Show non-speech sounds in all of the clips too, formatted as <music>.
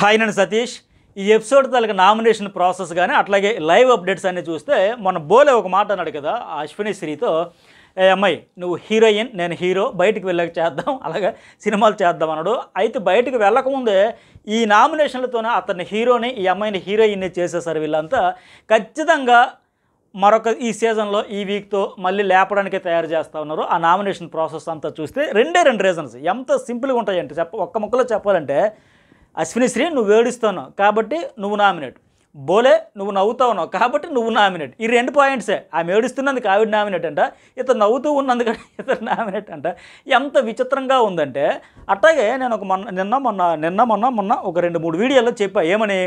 Hi నేను సతీష్. ఈ episode తాలూకు నామినేషన్ ప్రాసెస్ కానీ అట్లాగే లైవ్ అప్డేట్స్ అన్ని చూస్తే మన బోలే ఒక మాట అన్నాడు కదా ఆ అశ్విని శ్రీతో ఏ అమ్మాయి నువ్వు హీరోయిన్ నేను హీరో బయటికి వెళ్ళక చేద్దాం అలాగే సినిమాలు చేద్దాం అన్నాడు. అయితే బయటకు వెళ్ళకముందే ఈ నామినేషన్లతోనే అతన్ని హీరోని ఈ అమ్మాయిని హీరోయిన్ని చేసేసారు వీళ్ళంతా. ఖచ్చితంగా మరొక ఈ సీజన్లో ఈ వీక్తో మళ్ళీ లేపడానికి తయారు చేస్తూ ఉన్నారు. ఆ నామినేషన్ ప్రాసెస్ అంతా చూస్తే రెండే రెండు రీజన్స్. ఎంత సింపుల్గా ఉంటాయంటే చెప్ప ఒక్క ముక్కలో చెప్పాలంటే అశ్విని శ్రీ నువ్వు ఏడుస్తున్నావు. కాబట్టి నువ్వు నామినేట్ బోలే నువ్వు నవ్వుతా ఉన్నావు కాబట్టి నువ్వు నామినేట్ ఈ రెండు పాయింట్సే ఆమె ఏడుస్తున్నందుకు ఆవిడ నామినేట్ అంట. ఇతను నవ్వుతూ ఉన్నందుకు <laughs> ఇతను నామినేట్ అంట. ఎంత విచిత్రంగా ఉందంటే అట్లాగే నేను ఒక మొన్న నిన్న మొన్న నిన్న మొన్న మొన్న ఒక రెండు మూడు వీడియోలో చెప్పా. ఏమని?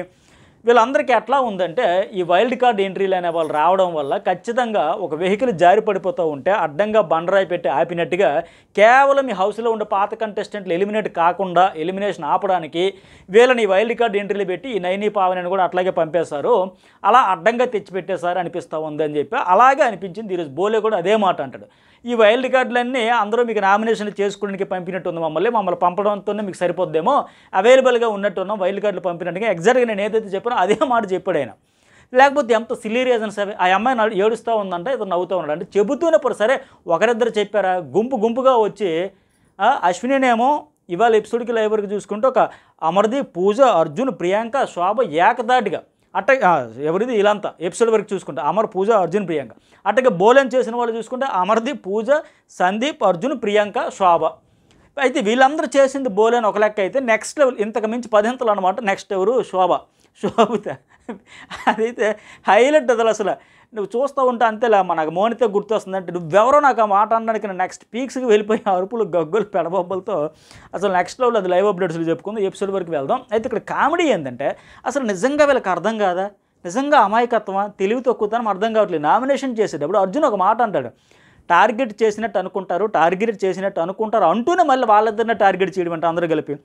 వీళ్ళందరికీ ఎట్లా ఉందంటే ఈ వైల్డ్ కార్డ్ ఎంట్రీలు అనే వాళ్ళు రావడం వల్ల ఖచ్చితంగా ఒక వెహికల్ జారి పడిపోతూ ఉంటే అడ్డంగా బండరాయి పెట్టి ఆపినట్టుగా కేవలం ఈ హౌస్లో ఉండే పాత కంటెస్టెంట్లు ఎలిమినేట్ కాకుండా ఎలిమినేషన్ ఆపడానికి వీళ్ళని ఈ వైల్డ్ కార్డ్ ఎంట్రీలు పెట్టి ఈ నైనీ పావని కూడా అట్లాగే పంపేశారు. అలా అడ్డంగా తెచ్చిపెట్టేశారు అనిపిస్తూ ఉందని చెప్పి అలాగే అనిపించింది. ఈరోజు బోలే కూడా అదే మాట అంటాడు. ఈ వైల్డ్ కార్డులన్నీ అందరూ మీకు నామినేషన్ చేసుకోవడానికి పంపినట్టు ఉంది మమ్మల్ని. మమ్మల్ని పంపడంతోనే మీకు సరిపోద్దేమో. అవైలబుల్గా ఉన్నట్టు ఉన్నాం వైల్డ్ కార్డులు పంపినట్టుగా. ఎగ్జాక్ట్గా నేను ఏదైతే చెప్పానో అదే మాట చెప్పాడు ఆయన. లేకపోతే ఎంత సిల్లీ రీజన్స్ అవి. ఆ అమ్మాయి నడు- ఏడుస్తూ ఉందంటే ఇతను నవ్వుతూ ఉన్నాడు అంటే చెబుతూనేప్పుడు సరే ఒకరిద్దరు చెప్పారా? గుంపు గుంపుగా వచ్చి అశ్వినినేమో ఇవాళ ఎపిసోడ్కి లైవ్ వరకు చూసుకుంటే ఒక అమర్దీప్ పూజ అర్జున్ ప్రియాంక శోభ ఏకదాటిగా అట్ట ఎవరిది ఇలాంత ఎపిసోడ్ వరకు చూసుకుంటే. అమర్ పూజ అర్జున్ ప్రియాంక. అట్టగా బోలెన్ చేసిన వాళ్ళు చూసుకుంటే అమర్ది పూజ సందీప్ అర్జున్ ప్రియాంక శోభ. అయితే వీళ్ళందరూ చేసింది బోలేని ఒక లెక్క అయితే నెక్స్ట్ లెవెల్ ఇంతకు మించి పదింతలు అనమాట నెక్స్ట్ ఎవరు? శోభ. శోభిత అదైతే హైలైట్ అది అసలు. నువ్వు చూస్తూ ఉంటే అంతేలా మనకు మోనిత గుర్తొస్తుందంటే నువ్వెవరో నాకు ఆ మాట అనడానికి నెక్స్ట్ పీక్స్కి వెళ్ళిపోయి అరుపులు గగ్గులు పెడబొబ్బలతో అసలు నెక్స్ట్ లెవెల్ అది లైవ్ అప్డేట్స్లో చెప్పుకుందాం. ఎపిసోడ్ వరకు వెళ్దాం. అయితే ఇక్కడ కామెడీ ఏంటంటే అసలు నిజంగా వీళ్ళకి అర్థం కాదా? నిజంగా అమాయకత్వమా? తెలివి తక్కువతనం అర్థం కావట్లేదు. నామినేషన్ చేసేటప్పుడు అర్జున్ ఒక మాట అంటాడు. టార్గెట్ చేసినట్టు అనుకుంటారు టార్గెట్ చేసినట్టు అనుకుంటారు అంటూనే మళ్ళీ వాళ్ళిద్దరినే టార్గెట్ చేయడం అంటే అందరూ కలిపి.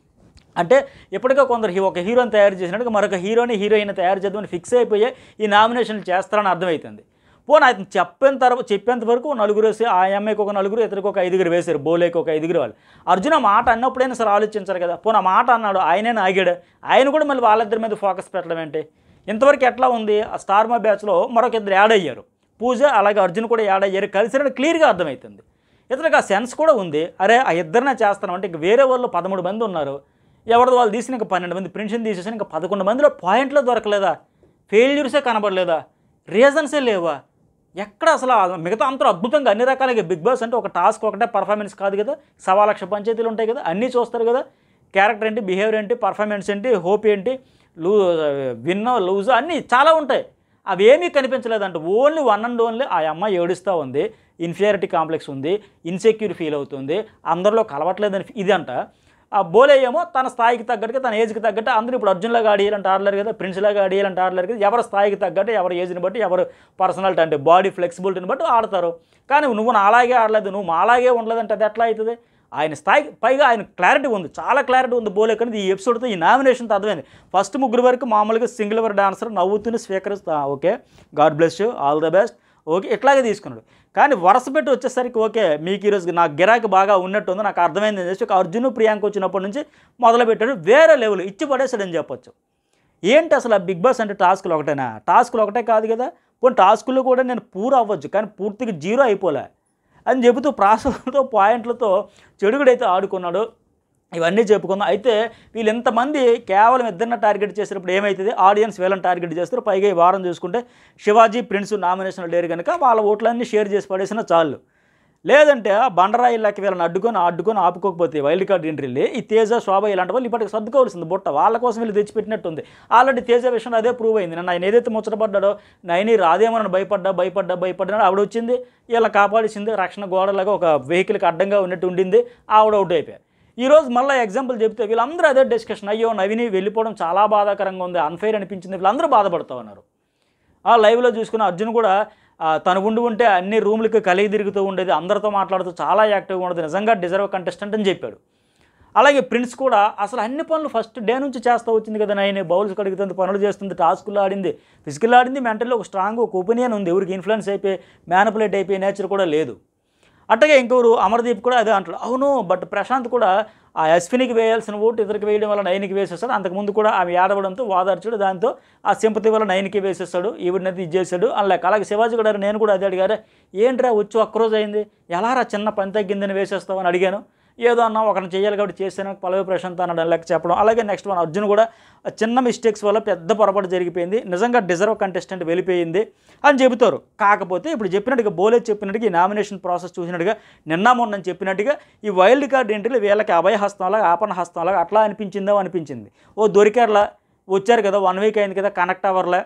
అంటే ఇప్పటికే కొందరు ఒక హీరోని తయారు చేసినట్టుగా మరొక హీరోని హీరోయిన్ తయారు చేద్దామని ఫిక్స్ అయిపోయి ఈ నామినేషన్లు చేస్తారని అర్థమవుతుంది పోనీ అతను చెప్పిన తర్వాత చెప్పేంత వరకు నలుగురు వేసి ఆ అమ్మాయికి ఒక నలుగురు ఇతరికి ఒక ఐదుగురు వేశారు బోలేకి ఒక ఐదుగురు వాళ్ళు. అర్జున్ ఆ మాట అన్నప్పుడైనా సరే ఆలోచించారు కదా. పోనీ ఆ మాట అన్నాడు ఆయనే ఆగాడు ఆయన కూడా మళ్ళీ వాళ్ళిద్దరి మీద ఫోకస్ పెట్టడం ఏంటి? ఇంతవరకు ఎట్లా ఉంది? ఆ స్టార్ మా బ్యాచ్లో మరొక ఇద్దరు యాడ్ అయ్యారు. పూజ అలాగే అర్జున్ కూడా యాడ్ అయ్యారు. కలిసినట్టు క్లియర్గా అర్థమవుతుంది ఇతనికి ఆ సెన్స్ కూడా ఉంది. అరే ఆ ఇద్దరినే చేస్తాను అంటే ఇంక వేరే వాళ్ళు పదమూడు మంది ఉన్నారు. ఎవరిది వాళ్ళు తీసిన ఇంకా పన్నెండు మంది ప్రిన్షన్ తీసేసిన ఇంకా పదకొండు మందిలో పాయింట్లు దొరకలేదా? ఫెయిల్యూర్సే కనబడలేదా? రీజన్సే లేవా? ఎక్కడ అసలు మిగతా అంతా అద్భుతంగా అన్ని రకాలుగా బిగ్ బాస్ అంటే ఒక టాస్క్ ఒకటే పర్ఫార్మెన్స్ కాదు కదా. సవా లక్ష పంచాయతీలు ఉంటాయి కదా అన్నీ చూస్తారు కదా. క్యారెక్టర్ ఏంటి బిహేవియర్ ఏంటి పర్ఫార్మెన్స్ ఏంటి హోప్ ఏంటి లూ విన్ లూజ్ అన్నీ చాలా ఉంటాయి. అవి ఏమీ కనిపించలేదంట. ఓన్లీ వన్ అండ్ ఓన్లీ ఆ అమ్మాయి ఏడుస్తూ ఉంది. ఇన్ఫీరియారిటీ కాంప్లెక్స్ ఉంది. ఇన్సెక్యూర్ ఫీల్ అవుతుంది. అందరిలో కలవట్లేదని ఇదంట ఆ బోలే ఏమో తన స్థాయికి తగ్గట్టుగా తన ఏజ్కి తగ్గట్టు అందరూ ఇప్పుడు అర్జున్లాగా ఆడియాలంటే ఆడలేరు కదా ప్రిన్స్లాగా ఆడేయాలంటే ఆడలేరు కదా ఎవరి స్థాయికి తగ్గట్టు ఎవరి ఏజ్ని బట్టి ఎవరు పర్సనాలిటీ అంటే బాడీ ఫ్లెక్సిబిలిటీని బట్టి ఆడతారు. కానీ నువ్వు నా అలాగే ఆడలేదు నువ్వు మా అలాగే ఉండలేదంటే అది ఎట్లా అవుతుంది? ఆయన స్థాయికి పైగా ఆయన క్లారిటీ ఉంది చాలా క్లారిటీ ఉంది బోలే కానీ ఈ ఎపిసోడ్తో ఈ నామినేషన్తో అర్థమైంది. ఫస్ట్ ముగ్గురు వరకు మామూలుగా సింగిల్ వర్ డాన్సర్ నవ్వుతూనే స్వీకరిస్తా okay? God bless you all the best okay ఇట్లాగే తీసుకున్నాడు. కానీ వరుస పెట్టి వచ్చేసరికి ఓకే మీకు ఈరోజు నాకు గిరాకీ బాగా ఉన్నట్టుంది నాకు అర్థమైంది అని చెప్పి ఒక అర్జున్ ప్రియాంక వచ్చినప్పటి నుంచి మొదలుపెట్టాడు వేరే లెవెల్ ఇచ్చి పడేసాడని చెప్పొచ్చు. ఏంటి అసలు ఆ బిగ్ బాస్ అంటే టాస్కులు ఒకటేనా? టాస్కులు ఒకటే కాదు కదా పోనీ టాస్కులు కూడా నేను పూర్ అవ్వచ్చు కానీ పూర్తిగా జీరో అయిపోలే అని చెబుతూ ప్రాసలతో పాయింట్లతో చెడుగుడైతే ఆడుకున్నాడు ఇవన్నీ చెప్పుకుందాం. అయితే వీళ్ళింతమంది కేవలం ఇద్దరిని టార్గెట్ చేసినప్పుడు ఏమవుతుంది ఆడియన్స్ వీళ్ళని టార్గెట్ చేస్తారు. పైగా ఈ వారం చూసుకుంటే శివాజీ ప్రిన్స్ నామినేషన్ లేరు కనుక వాళ్ళ ఓట్లన్నీ షేర్ చేసి పడేసిన చాలు. లేదంటే బండరాయి బండరాయిలకి వీళ్ళని అడ్డుకొని అడ్డుకొని ఆపుకోకపోతే వైల్డ్ కార్డ్ ఎంట్రీలు ఈ తేజ శోభ ఇలాంటి వాళ్ళు ఇప్పటికి సర్దుకోవాల్సింది బుట్ట. వాళ్ళ కోసం వీళ్ళు తెచ్చిపెట్టినట్టుంది. ఆల్రెడీ తేజ విషయంలో అదే ప్రూవ్ అయింది. నన్ను ఆయన ఏదైతే ముచ్చటపడ్డాడో నైని రాదేమో భయపడ్డా భయపడ్డా భయపడ్డా ఆవిడ వచ్చింది. వీళ్ళని కాపాడేసింది రక్షణ గోడలాగా ఒక వెహికల్కి అడ్డంగా ఉన్నట్టు ఉండింది. ఆవిడ అవుట్ అయిపోయారు. ఈరోజు మళ్ళీ ఎగ్జాంపుల్ చెప్తే వీళ్ళందరూ అదే డిస్కషన్ అయ్యో నవిని వెళ్ళిపోవడం చాలా బాధాకరంగా ఉంది అన్ఫైర్ అనిపించింది. వీళ్ళందరూ బాధపడుతూ ఉన్నారు. ఆ లైవ్లో చూసుకున్న అర్జున్ కూడా తను ఉండి ఉంటే అన్ని రూమ్లకి కలిగి తిరుగుతూ ఉండేది అందరితో మాట్లాడుతూ చాలా యాక్టివ్గా ఉండేది. నిజంగా డిజర్వ్ కంటెస్టెంట్ అని చెప్పాడు. అలాగే ప్రిన్స్ కూడా అసలు అన్ని పనులు ఫస్ట్ డే నుంచి చేస్తూ వచ్చింది కదా నాయన బౌల్స్ కడుగుతుంది పనులు చేస్తుంది టాస్కులు ఆడింది. ఫిజికల్ ఆడింది మెంటల్లో ఒక స్ట్రాంగ్ ఒక ఒపీనియన్ ఉంది. ఎవరికి ఇన్ఫ్లుయెన్స్ అయిపోయి మ్యానిపులేట్ అయిపోయి నేచర్ కూడా లేదు. అట్టగే ఇంకొకరు అమర్దీప్ కూడా అదే అంటాడు. అవును బట్ ప్రశాంత్ కూడా ఆ అశ్వినికి వేయాల్సిన ఓటు ఇతరికి వేయడం వల్ల నయనికి వేసేస్తాడు. అంతకుముందు కూడా ఆమె ఏడవడంతో వాదార్చుడు. దాంతో ఆ సింపతి వల్ల నయనికి వేసేస్తాడు. ఈవిడినది ఇది చేశాడు అలాగే అలాగే శివాజీ గారు నేను కూడా అదే అడిగారు ఏంట్రా వచ్చి ఒక్కరోజు అయింది? ఎలా రా చిన్న పని తగ్గిందని వేసేస్తావు అని అడిగాను. ఏదో అన్నా ఒకరిని చేయాలి కాబట్టి చేశాను పల్లవి ప్రశాంత్ అన్నాడు లెక్క చెప్పడం. అలాగే నెక్స్ట్ వన్ అర్జున్ కూడా చిన్న మిస్టేక్స్ వల్ల పెద్ద పొరపాటు జరిగిపోయింది. నిజంగా డిజర్వ్ కంటెస్టెంట్ వెళ్ళిపోయింది అని చెబుతారు. కాకపోతే ఇప్పుడు చెప్పినట్టుగా బోలే చెప్పినట్టుగా ఈ నామినేషన్ ప్రాసెస్ చూసినట్టుగా నిన్న మొన్న చెప్పినట్టుగా ఈ వైల్డ్ కార్డ్ ఎంట్రీలు వీళ్ళకి అభయ హస్తంలాగా ఆపణ హస్తంలాగా అట్లా అనిపించిందో అనిపించింది. ఓ దొరికారులా వచ్చారు కదా వన్ వీక్ అయింది కదా కనెక్ట్ అవర్లే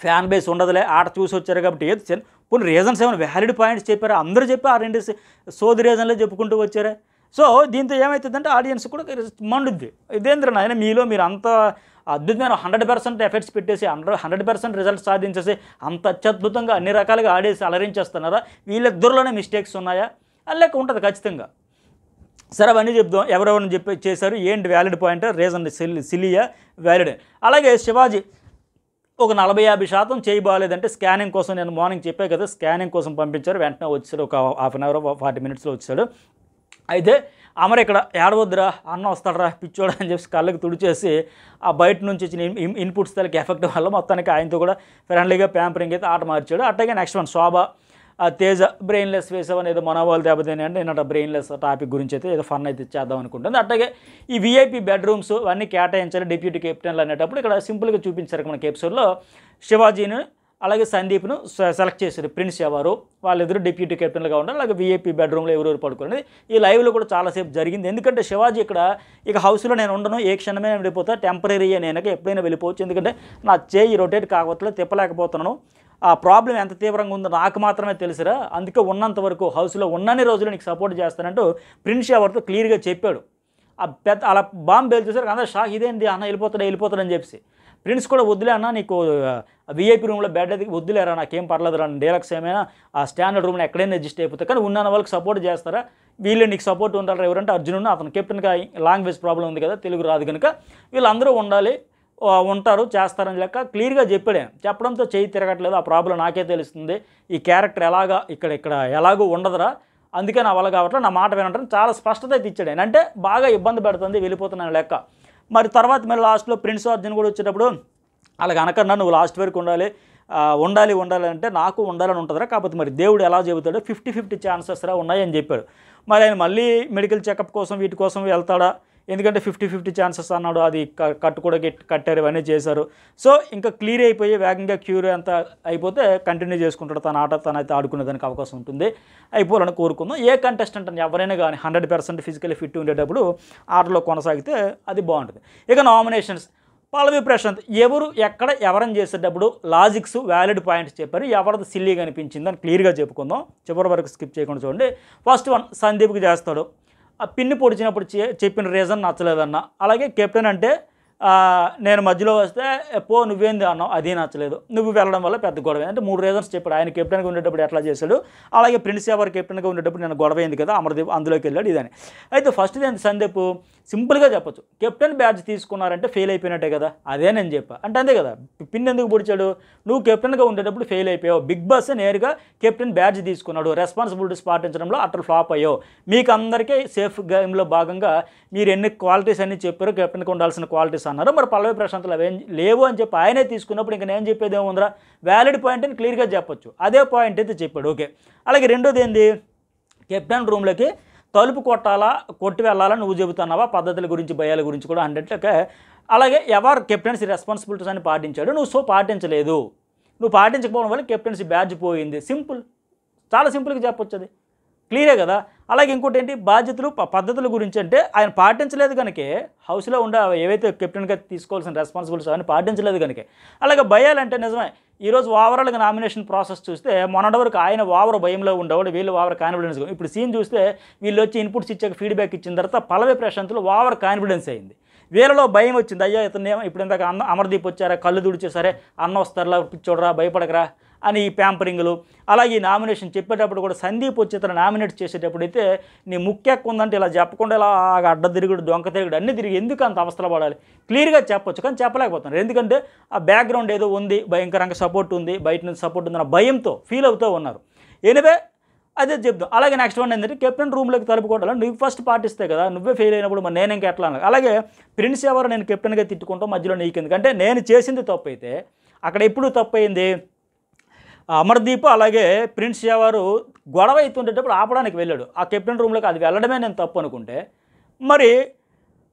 ఫ్యాన్ బేస్ ఉండదులే ఆట చూసి వచ్చారు కాబట్టి ఏది కొన్ని రీజన్స్ ఏమైనా వ్యాలిడ్ పాయింట్స్ చెప్పారు? అందరూ చెప్పి ఆ రెండు సోది రీజన్లే చెప్పుకుంటూ వచ్చారా? సో దీంతో ఏమవుతుందంటే ఆడియన్స్ కూడా మండుద్ది. ఇదేంద్ర నాయన మీలో మీరు అంత అద్భుతమైన హండ్రెడ్ పర్సెంట్ ఎఫెక్ట్స్ పెట్టేసి హండ్రెడ్ హండ్రెడ్ పర్సెంట్ రిజల్ట్ సాధించేసి అంత అత్యద్భుతంగా అన్ని రకాలుగా ఆడేసి అలరించేస్తున్నారా? వీళ్ళిద్దరిలోనే మిస్టేక్స్ ఉన్నాయా? అది లెక్క ఉంటుంది ఖచ్చితంగా. సరే అవన్నీ చెప్దాం. ఎవరెవరిని చెప్పి చేశారు? ఏంటి వ్యాలిడ్ పాయింట్? రీజన్ సిల్ సిలియా వ్యాలిడ్. అలాగే శివాజీ ఒక నలభై యాభై శాతం చేయి బాగాలేదంటే స్కానింగ్ కోసం నేను మార్నింగ్ చెప్పే కదా స్కానింగ్ కోసం పంపించారు. వెంటనే వచ్చాడు ఒక హాఫ్ అన్ అవర్ ఫార్టీ మినిట్స్లో వచ్చాడు. అయితే అమర ఇక్కడ ఏడవద్దురా అన్న వస్తాడరా పిచ్చోడా అని చెప్పి కళ్ళకి తుడిచేసి ఆ బయట నుంచి వచ్చిన ఇన్- ఇన్పుట్స్ తలకి ఎఫెక్ట్ వల్ల మొత్తానికి ఆయనతో కూడా ఫ్రెండ్లీగా ప్యాంపరింగ్ అయితే ఆట మార్చాడు. అట్లాగే next one Shobha Teja brainless వేసావని ఏదో మనోభావాలు దెబ్బతిని అంటే నేను బ్రెయిన్లెస్ టాపిక్ గురించి అయితే ఏదో ఫన్ అయితే చేద్దాం అనుకుంటుంది. అట్లాగే ఈ వీఐపీ బెడ్రూమ్స్ అవన్నీ కేటాయించాలి డిప్యూటీ కెప్టెన్లు అనేటప్పుడు ఇక్కడ సింపుల్గా చూపించారు మనకి ఎపిసోడ్లో శివాజీని అలాగే సందీప్ను సెలెక్ట్ చేశారు ప్రిన్స్ ఎవరు వాళ్ళిద్దరు డిప్యూటీ కెప్టెన్లుగా ఉండాలి అలాగే వీఐపీ బెడ్రూమ్లో ఎవరెవరు పడుకున్నది ఈ లైవ్లో కూడా చాలాసేపు జరిగింది. ఎందుకంటే శివాజీ ఇక్కడ ఇక హౌస్లో నేను ఉండను ఏ క్షణమే నేను వెళ్ళిపోతా టెంపరీ నేను ఎప్పుడైనా వెళ్ళిపోవచ్చు. ఎందుకంటే నా చేయి రొటేట్ కావట్లేదు తిప్పలేకపోతున్నాను. ఆ ప్రాబ్లం ఎంత తీవ్రంగా ఉందో నాకు మాత్రమే తెలుసురా. అందుకే ఉన్నంత వరకు హౌస్లో ఉన్నన్ని రోజులు నీకు సపోర్ట్ చేస్తానంటూ ప్రిన్స్ ఎవరితో క్లియర్గా చెప్పాడు. ఆ పెద్ద అలా బాంబు పేల్చేసరికి అందరూ షాక్ ఇదేంది అన్న వెళ్ళిపోతాడు వెళ్ళిపోతాడని చెప్పి ప్రిన్స్ కూడా వద్దులే అన్న నీకు వీఐపీ రూమ్లో బెడ్ అది వద్దులేరా నాకేం పర్లేదురా డీలక్స్ ఏమైనా ఆ స్టాండర్డ్ రూమ్లో ఎక్కడైనా అడ్జస్ట్ అయిపోతాయి కానీ ఉన్న వాళ్ళకి సపోర్ట్ చేస్తారా? వీళ్ళు నీకు సపోర్ట్ ఉండాలి ఎవరంటే అర్జునుడు అతను కెప్టెన్గా లాంగ్వేజ్ ప్రాబ్లం ఉంది కదా తెలుగు రాదు కనుక వీళ్ళందరూ ఉండాలి ఉంటారు చేస్తారని లెక్క క్లియర్గా చెప్పాడు చెప్పడంతో చేయి తిరగట్లేదు ఆ ప్రాబ్లం నాకే తెలుస్తుంది. ఈ క్యారెక్టర్ ఎలాగా ఇక్కడ ఇక్కడ ఎలాగో ఉండదురా అందుకే నా వల్ల కాబట్టి నా మాట వినటం చాలా స్పష్టత అయితే ఇచ్చాడు అంటే బాగా ఇబ్బంది పెడుతుంది వెళ్ళిపోతున్నాను లెక్క. మరి తర్వాత మళ్ళీ లాస్ట్లో ప్రిన్స్ అర్జున్ కూడా వచ్చేటప్పుడు అలాగ అనకన్నా నువ్వు లాస్ట్ వరకు ఉండాలి ఉండాలి ఉండాలి అంటే నాకు ఉండాలని ఉంటుందిరా కాకపోతే మరి దేవుడు ఎలా చెబుతాడో ఫిఫ్టీ ఫిఫ్టీ ఛాన్సెస్ రా ఉన్నాయని చెప్పాడు. మరి ఆయన మళ్ళీ మెడికల్ చెకప్ కోసం వీటి కోసం వెళ్తాడా? ఎందుకంటే ఫిఫ్టీ ఫిఫ్టీ ఛాన్సెస్ అన్నాడు అది క- కట్టు కూడా కట్టారు ఇవన్నీ చేశారు. సో ఇంకా క్లియర్ అయిపోయి వేగంగా క్యూర్ అంతా అయిపోతే కంటిన్యూ చేసుకుంటాడు. తన ఆట తనైతే ఆడుకునేదానికి అవకాశం ఉంటుంది. అయిపోవాలని కోరుకుందాం. ఏ కంటెస్టెంట్ అని ఎవరైనా కానీ హండ్రెడ్ పర్సెంట్ ఫిజికల్లీ ఫిట్ ఉండేటప్పుడు ఆటలో కొనసాగితే అది బాగుంటుంది. ఇక నామినేషన్స్ పల్లవి ప్రశాంత్ ఎవరు ఎక్కడ ఎవరని చేసేటప్పుడు లాజిక్స్ వ్యాలిడ్ పాయింట్స్ చెప్పారు. ఎవరిది సిల్లీగా అనిపించింది అని క్లియర్గా చెప్పుకుందాం. చివరి వరకు స్కిప్ చేయకుండా చూడండి. ఫస్ట్ వన్ సందీప్కి చేస్తాడు. ఆ పిన్ని పొడిచినప్పుడు చెప్పిన రీజన్ నచ్చలేదన్న. అలాగే కెప్టెన్ అంటే నేను మధ్యలో వస్తే పో నువ్వేంది? అన్నావు. అది నచ్చలేదు. నువ్వు వెళ్ళడం వల్ల పెద్ద గొడవ. అంటే మూడు రీజన్స్ చెప్పాడు. ఆయన కెప్టెన్గా ఉండేటప్పుడు ఎట్లా చేశాడు? అలాగే ప్రిన్స్ ఎవరు కెప్టెన్గా ఉండేటప్పుడు నేను గొడవ అయింది కదా అమర్దీప్ అందులోకి వెళ్ళాడు ఇదని. అయితే ఫస్ట్ ఏంటి సందీప్? సింపుల్గా చెప్పొచ్చు. కెప్టెన్ బ్యాడ్జ్ తీసుకున్నారంటే ఫెయిల్ అయిపోయినట్టే కదా. అదే నేను చెప్పా. అంటే అంతే కదా. పిన్ ఎందుకు పొడిచాడు? నువ్వు కెప్టెన్గా ఉండేటప్పుడు ఫెయిల్ అయిపోయావు. బిగ్ బాస్ నేరుగా కెప్టెన్ బ్యాడ్జ్ తీసుకున్నాడు. రెస్పాన్సిబిలిటీస్ పాటించడంలో అట్లా ఫ్లాప్ అయ్యావు. మీకు అందరికీ సేఫ్ గేమ్లో భాగంగా మీరు ఎన్ని క్వాలిటీస్ అన్ని చెప్పారు కెప్టెన్కి ఉండాల్సిన క్వాలిటీస్ అన్నారు. మరి పల్లవి ప్రశాంత్లు అవేం లేవు అని చెప్పి ఆయనే తీసుకున్నప్పుడు ఇంకా నేను చెప్పేది ఏముందిరా? వ్యాలిడ్ పాయింట్ అని క్లియర్గా చెప్పొచ్చు. అదే పాయింట్ అయితే చెప్పాడు. ఓకే. అలాగే రెండోది ఏంది? కెప్టెన్ రూమ్లోకి తలుపు కొట్టాలా కొట్టి వెళ్ళాలా నువ్వు చెబుతున్నావా? పద్ధతుల గురించి భయాల గురించి కూడా హండ్రెడ్లకే అలాగే ఎవరు కెప్టెన్సీ రెస్పాన్సిబిలిటీస్ అని పాటించాడు? నువ్వు సో పాటించలేదు. నువ్వు పాటించకపోవడం వల్ల కెప్టెన్సీ బ్యాడ్జ్ పోయింది. సింపుల్ చాలా సింపుల్గా చెప్పొచ్చు అది క్లియరే కదా? అలాగే ఇంకోటి ఏంటి? బాధ్యతలు ప- పద్ధతుల గురించి అంటే ఆయన పాటించలేదు కనుకే హౌస్లో ఉండే ఏవైతే కెప్టెన్గా తీసుకోవాల్సిన రెస్పాన్సిబిలిటీస్ అవన్నీ పాటించలేదు కనుకే అలాగే భయాలంటే నిజమే ఈరోజు ఓవరాల్గా నామినేషన్ ప్రాసెస్ చూస్తే మొన్నటి వరకు ఆయన ఓవర్ భయంలో ఉండేవాడు వీళ్ళు ఓవర్ కాన్ఫిడెన్స్. ఇప్పుడు సీన్ చూస్తే వీళ్ళు వచ్చి ఇన్పుట్స్ ఇచ్చాక ఫీడ్బ్యాక్ ఇచ్చిన తర్వాత పలవే ప్రశాంతులు ఓవర్ కాన్ఫిడెన్స్ అయింది. వీళ్ళలో భయం వచ్చింది అయ్యా ఇతను ఏమో ఇప్పుడు ఇందాక అన్న అమర్దీప్ వచ్చారా కళ్ళు తుడిచేసరే అన్న వస్తారా పిచ్చోడరా భయపడకరా అని ఈ ప్యాంపరింగ్లు అలాగే ఈ నామినేషన్ చెప్పేటప్పుడు కూడా సందీప్ వచ్చి ఇతను నామినేట్ చేసేటప్పుడు అయితే నీ ముఖ్యక్కు ఉందంటే ఇలా చెప్పకుండా ఇలా అడ్డ తిరుగుడు దొంగ తిరుగుడు అన్ని తిరిగి ఎందుకు అంత అవస్థలు పడాలి? క్లియర్గా చెప్పొచ్చు కానీ చెప్పలేకపోతున్నారు ఎందుకంటే ఆ బ్యాక్గ్రౌండ్ ఏదో ఉంది భయంకరంగా సపోర్ట్ ఉంది బయట నుంచి సపోర్ట్ ఉందన్న భయంతో ఫీల్ అవుతూ ఉన్నారు. ఎనివే అదే చెప్తాం అలాగే నెక్స్ట్ వన్ ఏంటంటే కెప్టెన్ రూమ్లోకి తలుపుకోవడం నువ్వు ఫస్ట్ పాటిస్తే కదా నువ్వే ఫెయిల్ అయినప్పుడు మరి నేను ఇంకా ఎట్లా అనాలి? అలాగే ప్రిన్స్ ఎవరు నేను కెప్టెన్గా తిట్టుకుంటాం మధ్యలో నీకు ఎందుకంటే నేను చేసింది తప్పు అయితే అక్కడ ఎప్పుడు తప్పు అయింది అమర్దీప్ అలాగే ప్రిన్స్ ఎవరు గొడవ అవుతుండేటప్పుడు ఆపడానికి వెళ్ళాడు. ఆ కెప్టెన్ రూమ్లోకి అది వెళ్ళడమే నేను తప్పు అనుకుంటే. మరి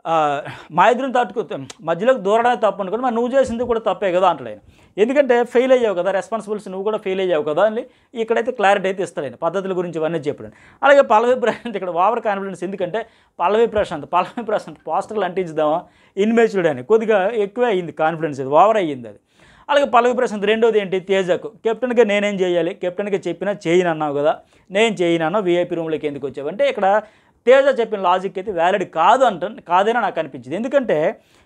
ఆ, మా ఇద్దరిని తట్టుకు మధ్యలోకి దూరడమే తప్పు అనుకుంటే మరి నువ్వు చేసింది కూడా తప్పే కదా అంటాడు ఆయన. ఎందుకంటే ఫెయిల్ అయ్యావు కదా రెస్పాన్సిబిలిటీస్ నువ్వు కూడా ఫెయిల్ అయ్యావు కదా అని ఇక్కడైతే క్లారిటీ అయితే ఇస్తాడు ఆయన. పద్ధతుల గురించి ఇవన్నీ చెప్పాడు. అలాగే పల్లవి ప్రశాంత్ ఇక్కడ ఓవర్ కాన్ఫిడెన్స్ ఎందుకంటే పల్లవి ప్రశాంత్ పల్లవి ప్రశాంత్ పోస్టర్లు అంటించుదామా? ఇన్మేచ్యూర్డ్ అని కొద్దిగా ఎక్కువే అయింది కాన్ఫిడెన్స్. అది ఓవర్ అయ్యింది అది. అలాగే పల్లవి ప్రశాంత్ రెండోది ఏంటి? తేజకు. కెప్టెన్గా నేనేం చేయాలి? కెప్టెన్గా చెప్పినా చేయను అన్నావు కదా. నేను చేయను వీఐపీ రూమ్లోకి ఎందుకు వచ్చావు? అంటే ఇక్కడ తేజ చెప్పిన లాజిక్ అయితే వ్యాలిడ్ కాదు అంట కాదని నాకు అనిపించింది. ఎందుకంటే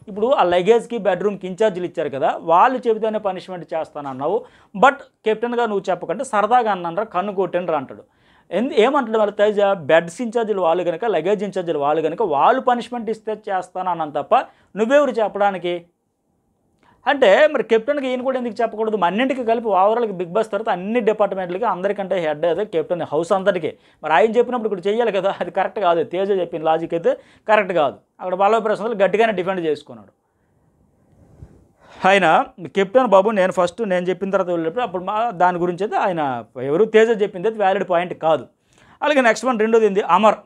ఇప్పుడు ఆ లగేజ్కి బెడ్రూమ్కి ఇన్ఛార్జీలు ఇచ్చారు కదా వాళ్ళు చెబితేనే పనిష్మెంట్ చేస్తానన్నావు. బట్ కెప్టెన్గా నువ్వు చెప్పకంటే సరదాగా అన్నారా కన్ను కొట్టండి అంటాడు. ఎందు ఏమంటాడు మరి తేజ? బెడ్స్ ఇన్ఛార్జీలు వాళ్ళు కనుక లగేజ్ ఇన్ఛార్జీలు వాళ్ళు కనుక వాళ్ళు పనిష్మెంట్ ఇస్తే చేస్తానన్నాను తప్ప నువ్వెవరు చెప్పడానికి? అంటే మరి కెప్టెన్కి ఈయన కూడా ఎందుకు చెప్పకూడదు? అన్నింటికి కలిపి ఓవరాల్కి బిగ్ బాస్ తర్వాత అన్ని డిపార్ట్మెంట్లకి అందరికంటే హెడ్ అదే కెప్టెన్ హౌస్ అందరికీ. మరి ఆయన చెప్పినప్పుడు ఇక్కడ చేయాలి కదా? అది కరెక్ట్ కాదు. తేజ చెప్పిన లాజిక్ అయితే కరెక్ట్ కాదు. అక్కడ బాలవ ప్రశ్నలు గట్టిగానే డిఫెండ్ చేసుకున్నాడు. ఆయన కెప్టెన్ బాబు నేను ఫస్ట్ నేను చెప్పిన తర్వాత వెళ్ళినప్పుడు అప్పుడు మా దాని గురించి అయితే ఆయన ఎవరు తేజ చెప్పింది అయితే వ్యాలిడ్ పాయింట్ కాదు. అలాగే నెక్స్ట్ వన్ రెండోది ఏంది? అమర్.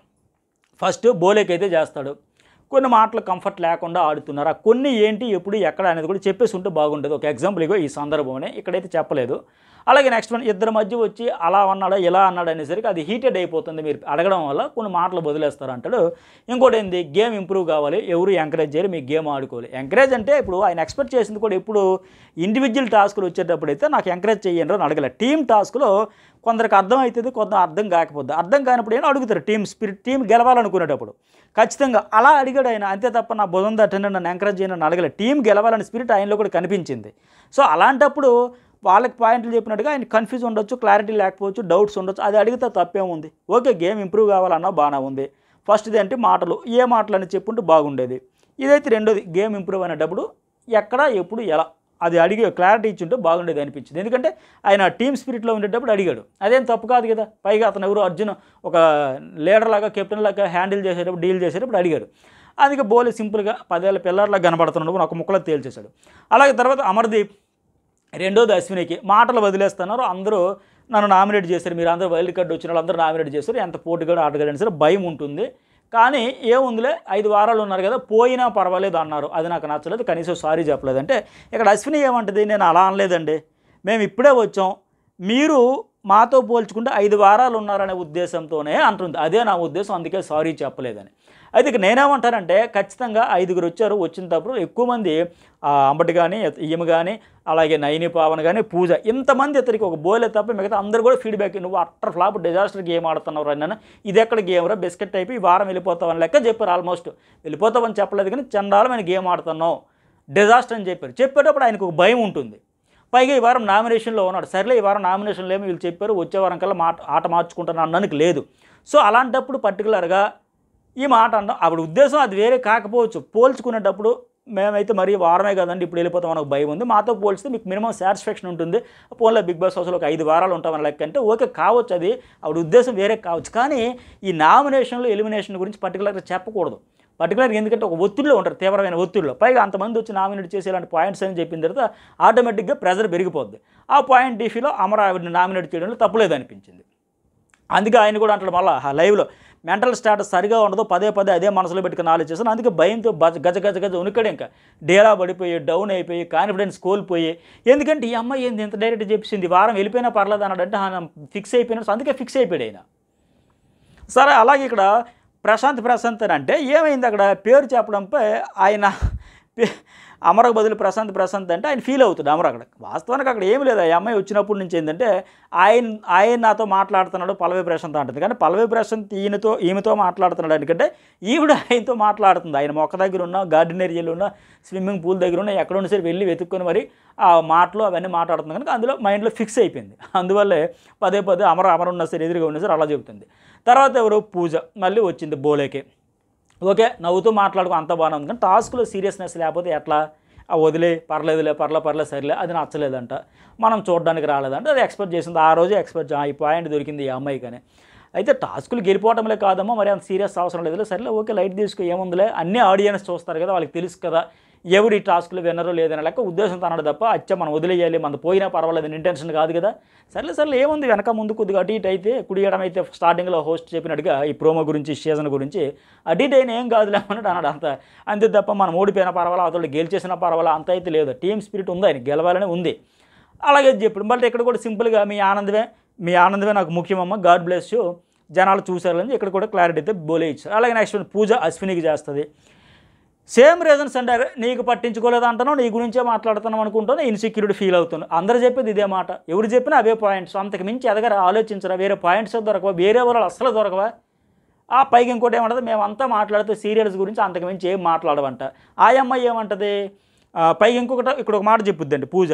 ఫస్ట్ బోలేకి అయితే చేస్తాడు. కొన్ని మాటలు కంఫర్ట్ లేకుండా ఆడుతున్నారు. ఆ కొన్ని ఏంటి ఎప్పుడు ఎక్కడ అనేది కూడా చెప్పేసి ఉంటే బాగుంటుంది ఒక ఎగ్జాంపుల్ ఇగో ఈ సందర్భమనే ఇక్కడైతే చెప్పలేదు. అలాగే నెక్స్ట్ వన్ ఇద్దరి మధ్య వచ్చి అలా అన్నాడా ఇలా అన్నాడు అనేసరికి అది హీటెడ్ అయిపోతుంది. మీరు అడగడం వల్ల కొన్ని మాటలు వదిలేస్తారు అంటాడు. ఇంకోటి ఏంది? గేమ్ ఇంప్రూవ్ కావాలి. ఎవరు ఎంకరేజ్ చేయాలి మీ గేమ్ ఆడుకోవాలి. ఎంకరేజ్ అంటే ఇప్పుడు ఆయన ఎక్స్పెక్ట్ చేసింది కూడా ఇప్పుడు ఇండివిజువల్ టాస్కులు వచ్చేటప్పుడు అయితే నాకు ఎంకరేజ్ చేయండి అని అడగలే. టీమ్ టాస్క్లో కొందరికి అర్థం అవుతుంది కొంత అర్థం కాకపోద్ది. అర్థం కానప్పుడు ఏమో అడుగుతారు. టీం స్పిరిట్ టీం గెలవాలనుకునేటప్పుడు. ఖచ్చితంగా అలా అడిగాడు ఆయన అంతే తప్ప నా భుజం తట్టండి నన్ను ఎంకరేజ్ చేయను అడగలే. టీం గెలవాలని స్పిరిట్ ఆయనలో కూడా కనిపించింది. సో అలాంటప్పుడు వాళ్ళకి పాయింట్లు చెప్పినట్టుగా ఆయన కన్ఫ్యూజ్ ఉండొచ్చు క్లారిటీ లేకపోవచ్చు డౌట్స్ ఉండొచ్చు. అది అడిగితే తప్పేముంది? ఓకే గేమ్ ఇంప్రూవ్ కావాలన్నా బాగానే ఉంది. ఫస్ట్ది అంటే మాటలు. ఏ మాటలు అని చెప్పుంటే బాగుండేది. ఇదైతే రెండోది గేమ్ ఇంప్రూవ్ అయినప్పుడు ఎక్కడ ఎప్పుడు ఎలా? అది అడిగే క్లారిటీ ఇచ్చుంటే బాగుండేది అనిపించింది. ఎందుకంటే ఆయన టీమ్ స్పిరిట్లో ఉండేటప్పుడు అడిగాడు. అదేం తప్పు కాదు కదా? పైగా అతను ఎవరు అర్జున్ ఒక లీడర్ లాగా కెప్టెన్ లాగా హ్యాండిల్ చేసేటప్పుడు డీల్ చేసేటప్పుడు అడిగాడు. అందుకే బోలే సింపుల్గా పదేళ్ళ పిల్లర్లా కనబడుతున్నాడు ఒక ముక్కలో తేల్చేశాడు. అలాగే తర్వాత అమర్దీప్ రెండోది అశ్వినికి మాటలు వదిలేస్తున్నారు. అందరూ నన్ను నామినేట్ చేశారు. మీరు అందరూ వైల్డ్ కార్డ్ వచ్చిన వాళ్ళు అందరూ నామినేట్ చేశారు. ఎంత పోటీగా ఆటగాడని సరే భయం ఉంటుంది. కానీ ఏముందిలే? ఐదు వారాలు ఉన్నారు కదా పోయినా పర్వాలేదు అన్నారు. అది నాకు నచ్చలేదు. కనీసం సారీ చెప్పలేదు. అంటే ఇక్కడ అశ్విని ఏమంటుంది? నేను అలా అనలేదండి. మేము ఇప్పుడే వచ్చాం. మీరు మాతో పోల్చుకుంటే ఐదు వారాలు ఉన్నారనే ఉద్దేశంతోనే అంటుంది. అదే నా ఉద్దేశం. అందుకే సారీ చెప్పలేదని. అయితే ఇక నేనేమంటానంటే ఖచ్చితంగా ఐదుగురు వచ్చారు. వచ్చినప్పుడు ఎక్కువ మంది అంబటి కానీ ఈమె కానీ అలాగే నయని పావన్ కానీ పూజ ఇంతమంది ఇతనికి ఒక బోలే తప్ప మిగతా అందరూ కూడా ఫీడ్బ్యాక్ నువ్వు అట్టర్ ఫ్లాప్ డిజాస్టర్ గేమ్ ఆడుతున్నావు అన్న ఇది ఎక్కడ గేమ్ రా? బిస్కెట్ టైప్ ఈ వారం వెళ్ళిపోతావని లెక్క చెప్పారు ఆల్మోస్ట్ వెళ్ళిపోతావని చెప్పలేదు కానీ చండాలమైన గేమ్ ఆడుతున్నావు. డిజాస్టర్ అని చెప్పారు. చెప్పేటప్పుడు ఆయనకు ఒక భయం ఉంటుంది. పైగా ఈ వారం నామినేషన్లో ఉన్నాడు. సర్లే ఈ వారం నామినేషన్లో ఏమి వీళ్ళు చెప్పారు వచ్చే వారం కల్లా మాట ఆట మార్చుకుంటాను అన్నానికి లేదు. సో అలాంటప్పుడు పర్టికులర్గా ఈ మాట అంటాం. ఆవిడ ఉద్దేశం అది వేరే కాకపోవచ్చు. పోల్చుకునేటప్పుడు మేమైతే మరీ వారమే కదండి ఇప్పుడు వెళ్ళిపోతాం మనకు భయం ఉంది. మాతో పోల్చితే మీకు మినిమం సాటిస్ఫాక్షన్ ఉంటుంది. పోన్లో బిగ్ బాస్ హౌస్లో ఒక ఐదు వారాలు ఉంటామని లెక్క అంటే ఓకే కావచ్చు అది. ఆవిడ ఉద్దేశం వేరే కావచ్చు. కానీ ఈ నామినేషన్లో ఎలిమినేషన్ గురించి పర్టికులర్గా చెప్పకూడదు. పర్టికులర్గా ఎందుకంటే ఒక ఒత్తిడిలో ఉంటారు తీవ్రమైన ఒత్తిడిలో. పైగా అంతమంది వచ్చి నామినేట్ చేసి ఇలాంటి పాయింట్స్ అని చెప్పిన తర్వాత ఆటోమేటిక్గా ప్రెజర్ పెరిగిపోద్ది. ఆ పాయింట్ డిఫీలో అమరావిడిని నామినేట్ చేయడంలో తప్పులేదు అనిపించింది. అందుకే ఆయన కూడా అంటాడు మళ్ళీ ఆ లైవ్లో మెంటల్ స్టేటస్ సరిగా ఉండదు. పదే పదే అదే మనసులో పెట్టుకుని ఆలోచిస్తాను అందుకే భయంతో గజ గజ గజ ఉనికాడు ఇంకా. డేలా పడిపోయి డౌన్ అయిపోయి కాన్ఫిడెన్స్ కోల్పోయి. ఎందుకంటే ఈ అమ్మాయి ఏంది ఇంత డైరెక్ట్ చెప్పింది వారం వెళ్ళిపోయినా పర్లేదు అన్నాడంటే ఆయన ఫిక్స్ అయిపోయినాడు అందుకే ఫిక్స్ అయిపోయాడు ఆయన. సరే అలాగే ఇక్కడ ప్రశాంత్ ప్రశాంత్ అంటే ఏమైంది అక్కడ? పేరు చెప్పడంపై ఆయన పే- అమరకు బదులు ప్రశాంత్ ప్రశాంత్ అంటే ఆయన ఫీల్ అవుతాడు అమర అక్కడ. వాస్తవానికి అక్కడ ఏమి లేదు. ఆ అమ్మాయి వచ్చినప్పటి నుంచి ఏంటంటే ఆయన ఆయన నాతో మాట్లాడుతున్నాడు పల్లవి ప్రశాంత్ అంటుంది. కానీ పల్లవి ప్రశాంత్ ఈయనతో ఈమెతో మాట్లాడుతున్నాడు. ఎందుకంటే ఈవిడ ఆయనతో మాట్లాడుతుంది. ఆయన మొక్క దగ్గర ఉన్న గార్డెన్ ఏరియాలో ఉన్న స్విమ్మింగ్ పూల్ దగ్గర ఉన్న ఎక్కడ ఉన్న సరే వెళ్ళి వెతుక్కొని మరి ఆ మాటలు అవన్నీ మాట్లాడుతుంది. కనుక అందులో మైండ్లో ఫిక్స్ అయిపోయింది. అందువల్లే పదే పదే అమర అమర ఉన్న సరే ఎదురుగా ఉన్న సరే అలా చెబుతుంది. తర్వాత ఎవరు పూజ మళ్ళీ వచ్చింది బోలేకే. ఓకే నవ్వుతూ మాట్లాడుకో అంత బాగానే ఉంది. కానీ టాస్క్లో సీరియస్నెస్ లేకపోతే ఎట్లా? వదిలే పర్లేదులే పర్లే పర్లే సర్లే అది నచ్చలేదంట. మనం చూడడానికి రాలేదంట. అది ఎక్స్పెక్ట్ చేసింది. ఆ రోజే ఎక్స్పెక్ట్ ఈ పాయింట్ దొరికింది ఈ అమ్మాయికని. అయితే టాస్కులు గెలిపోవటంలే కాదమ్మా మరి అంత సీరియస్ అవసరం లేదు సర్లే ఓకే లైట్ తీసుకో ఏముందిలే అన్ని ఆడియన్స్ చూస్తారు కదా వాళ్ళకి తెలుసు కదా ఎవరు ఈ టాస్కులు వినరో లేదని లెక్క ఉద్దేశంతో అన్నాడు తప్ప అచ్చ మనం వదిలేయాలి మన పోయినా పర్వాలేదు ఇంటెన్షన్ కాదు కదా. సర్లే సర్లే ఏముంది వెనక ముందు కొద్దిగా అటు ఇటు అయితే కుడియడం అయితే స్టార్టింగ్లో హోస్ట్ చెప్పినట్టుగా ఈ ప్రోమో గురించి సీజన్ గురించి అటు ఇటు అయినా ఏం కాదులే అన్నట్టు అన్నాడు అంత. అంతే తప్ప మనం ఓడిపోయినా పర్వాలా అతడు గెలిచేసిన పర్వాలా అంత అయితే లేదు. టీమ్ స్పిరిట్ ఉంది ఆయన గెలవాలని ఉంది. అలాగే చెప్పాడు. మళ్ళీ ఇక్కడ కూడా సింపుల్గా మీ ఆనందమే మీ ఆనందమే నాకు ముఖ్యమమ్మ గాడ్ బ్లెస్ యూ జనాలు చూసారని ఇక్కడ కూడా క్లారిటీ అయితే బోలే ఇచ్చారు. అలాగే నెక్స్ట్ పూజ అశ్వినికి చేస్తుంది. సేమ్ రీజన్స్ అంటే నీకు పట్టించుకోలేదు అంటున్నావు నీ గురించే మాట్లాడుతున్నాం అనుకుంటాను ఇన్సెక్యూరిటీ ఫీల్ అవుతున్నాను అందరు చెప్పేది ఇదే మాట. ఎవరు చెప్పినా అవే పాయింట్స్ అంతకు మించి ఎదగరా ఆలోచించరా వేరే పాయింట్స్ దొరకవా వేరే వాళ్ళు అసలు దొరకవా? ఆ పైకి ఇంకోటి ఏమంటుంది మేమంతా మాట్లాడితే సీరియల్స్ గురించి అంతకు మించి ఏం మాట్లాడవంట. ఆ అమ్మాయి ఏమంటది పైకి ఇంకొకటి ఇక్కడ ఒక మాట చెప్పుద్దండి పూజ.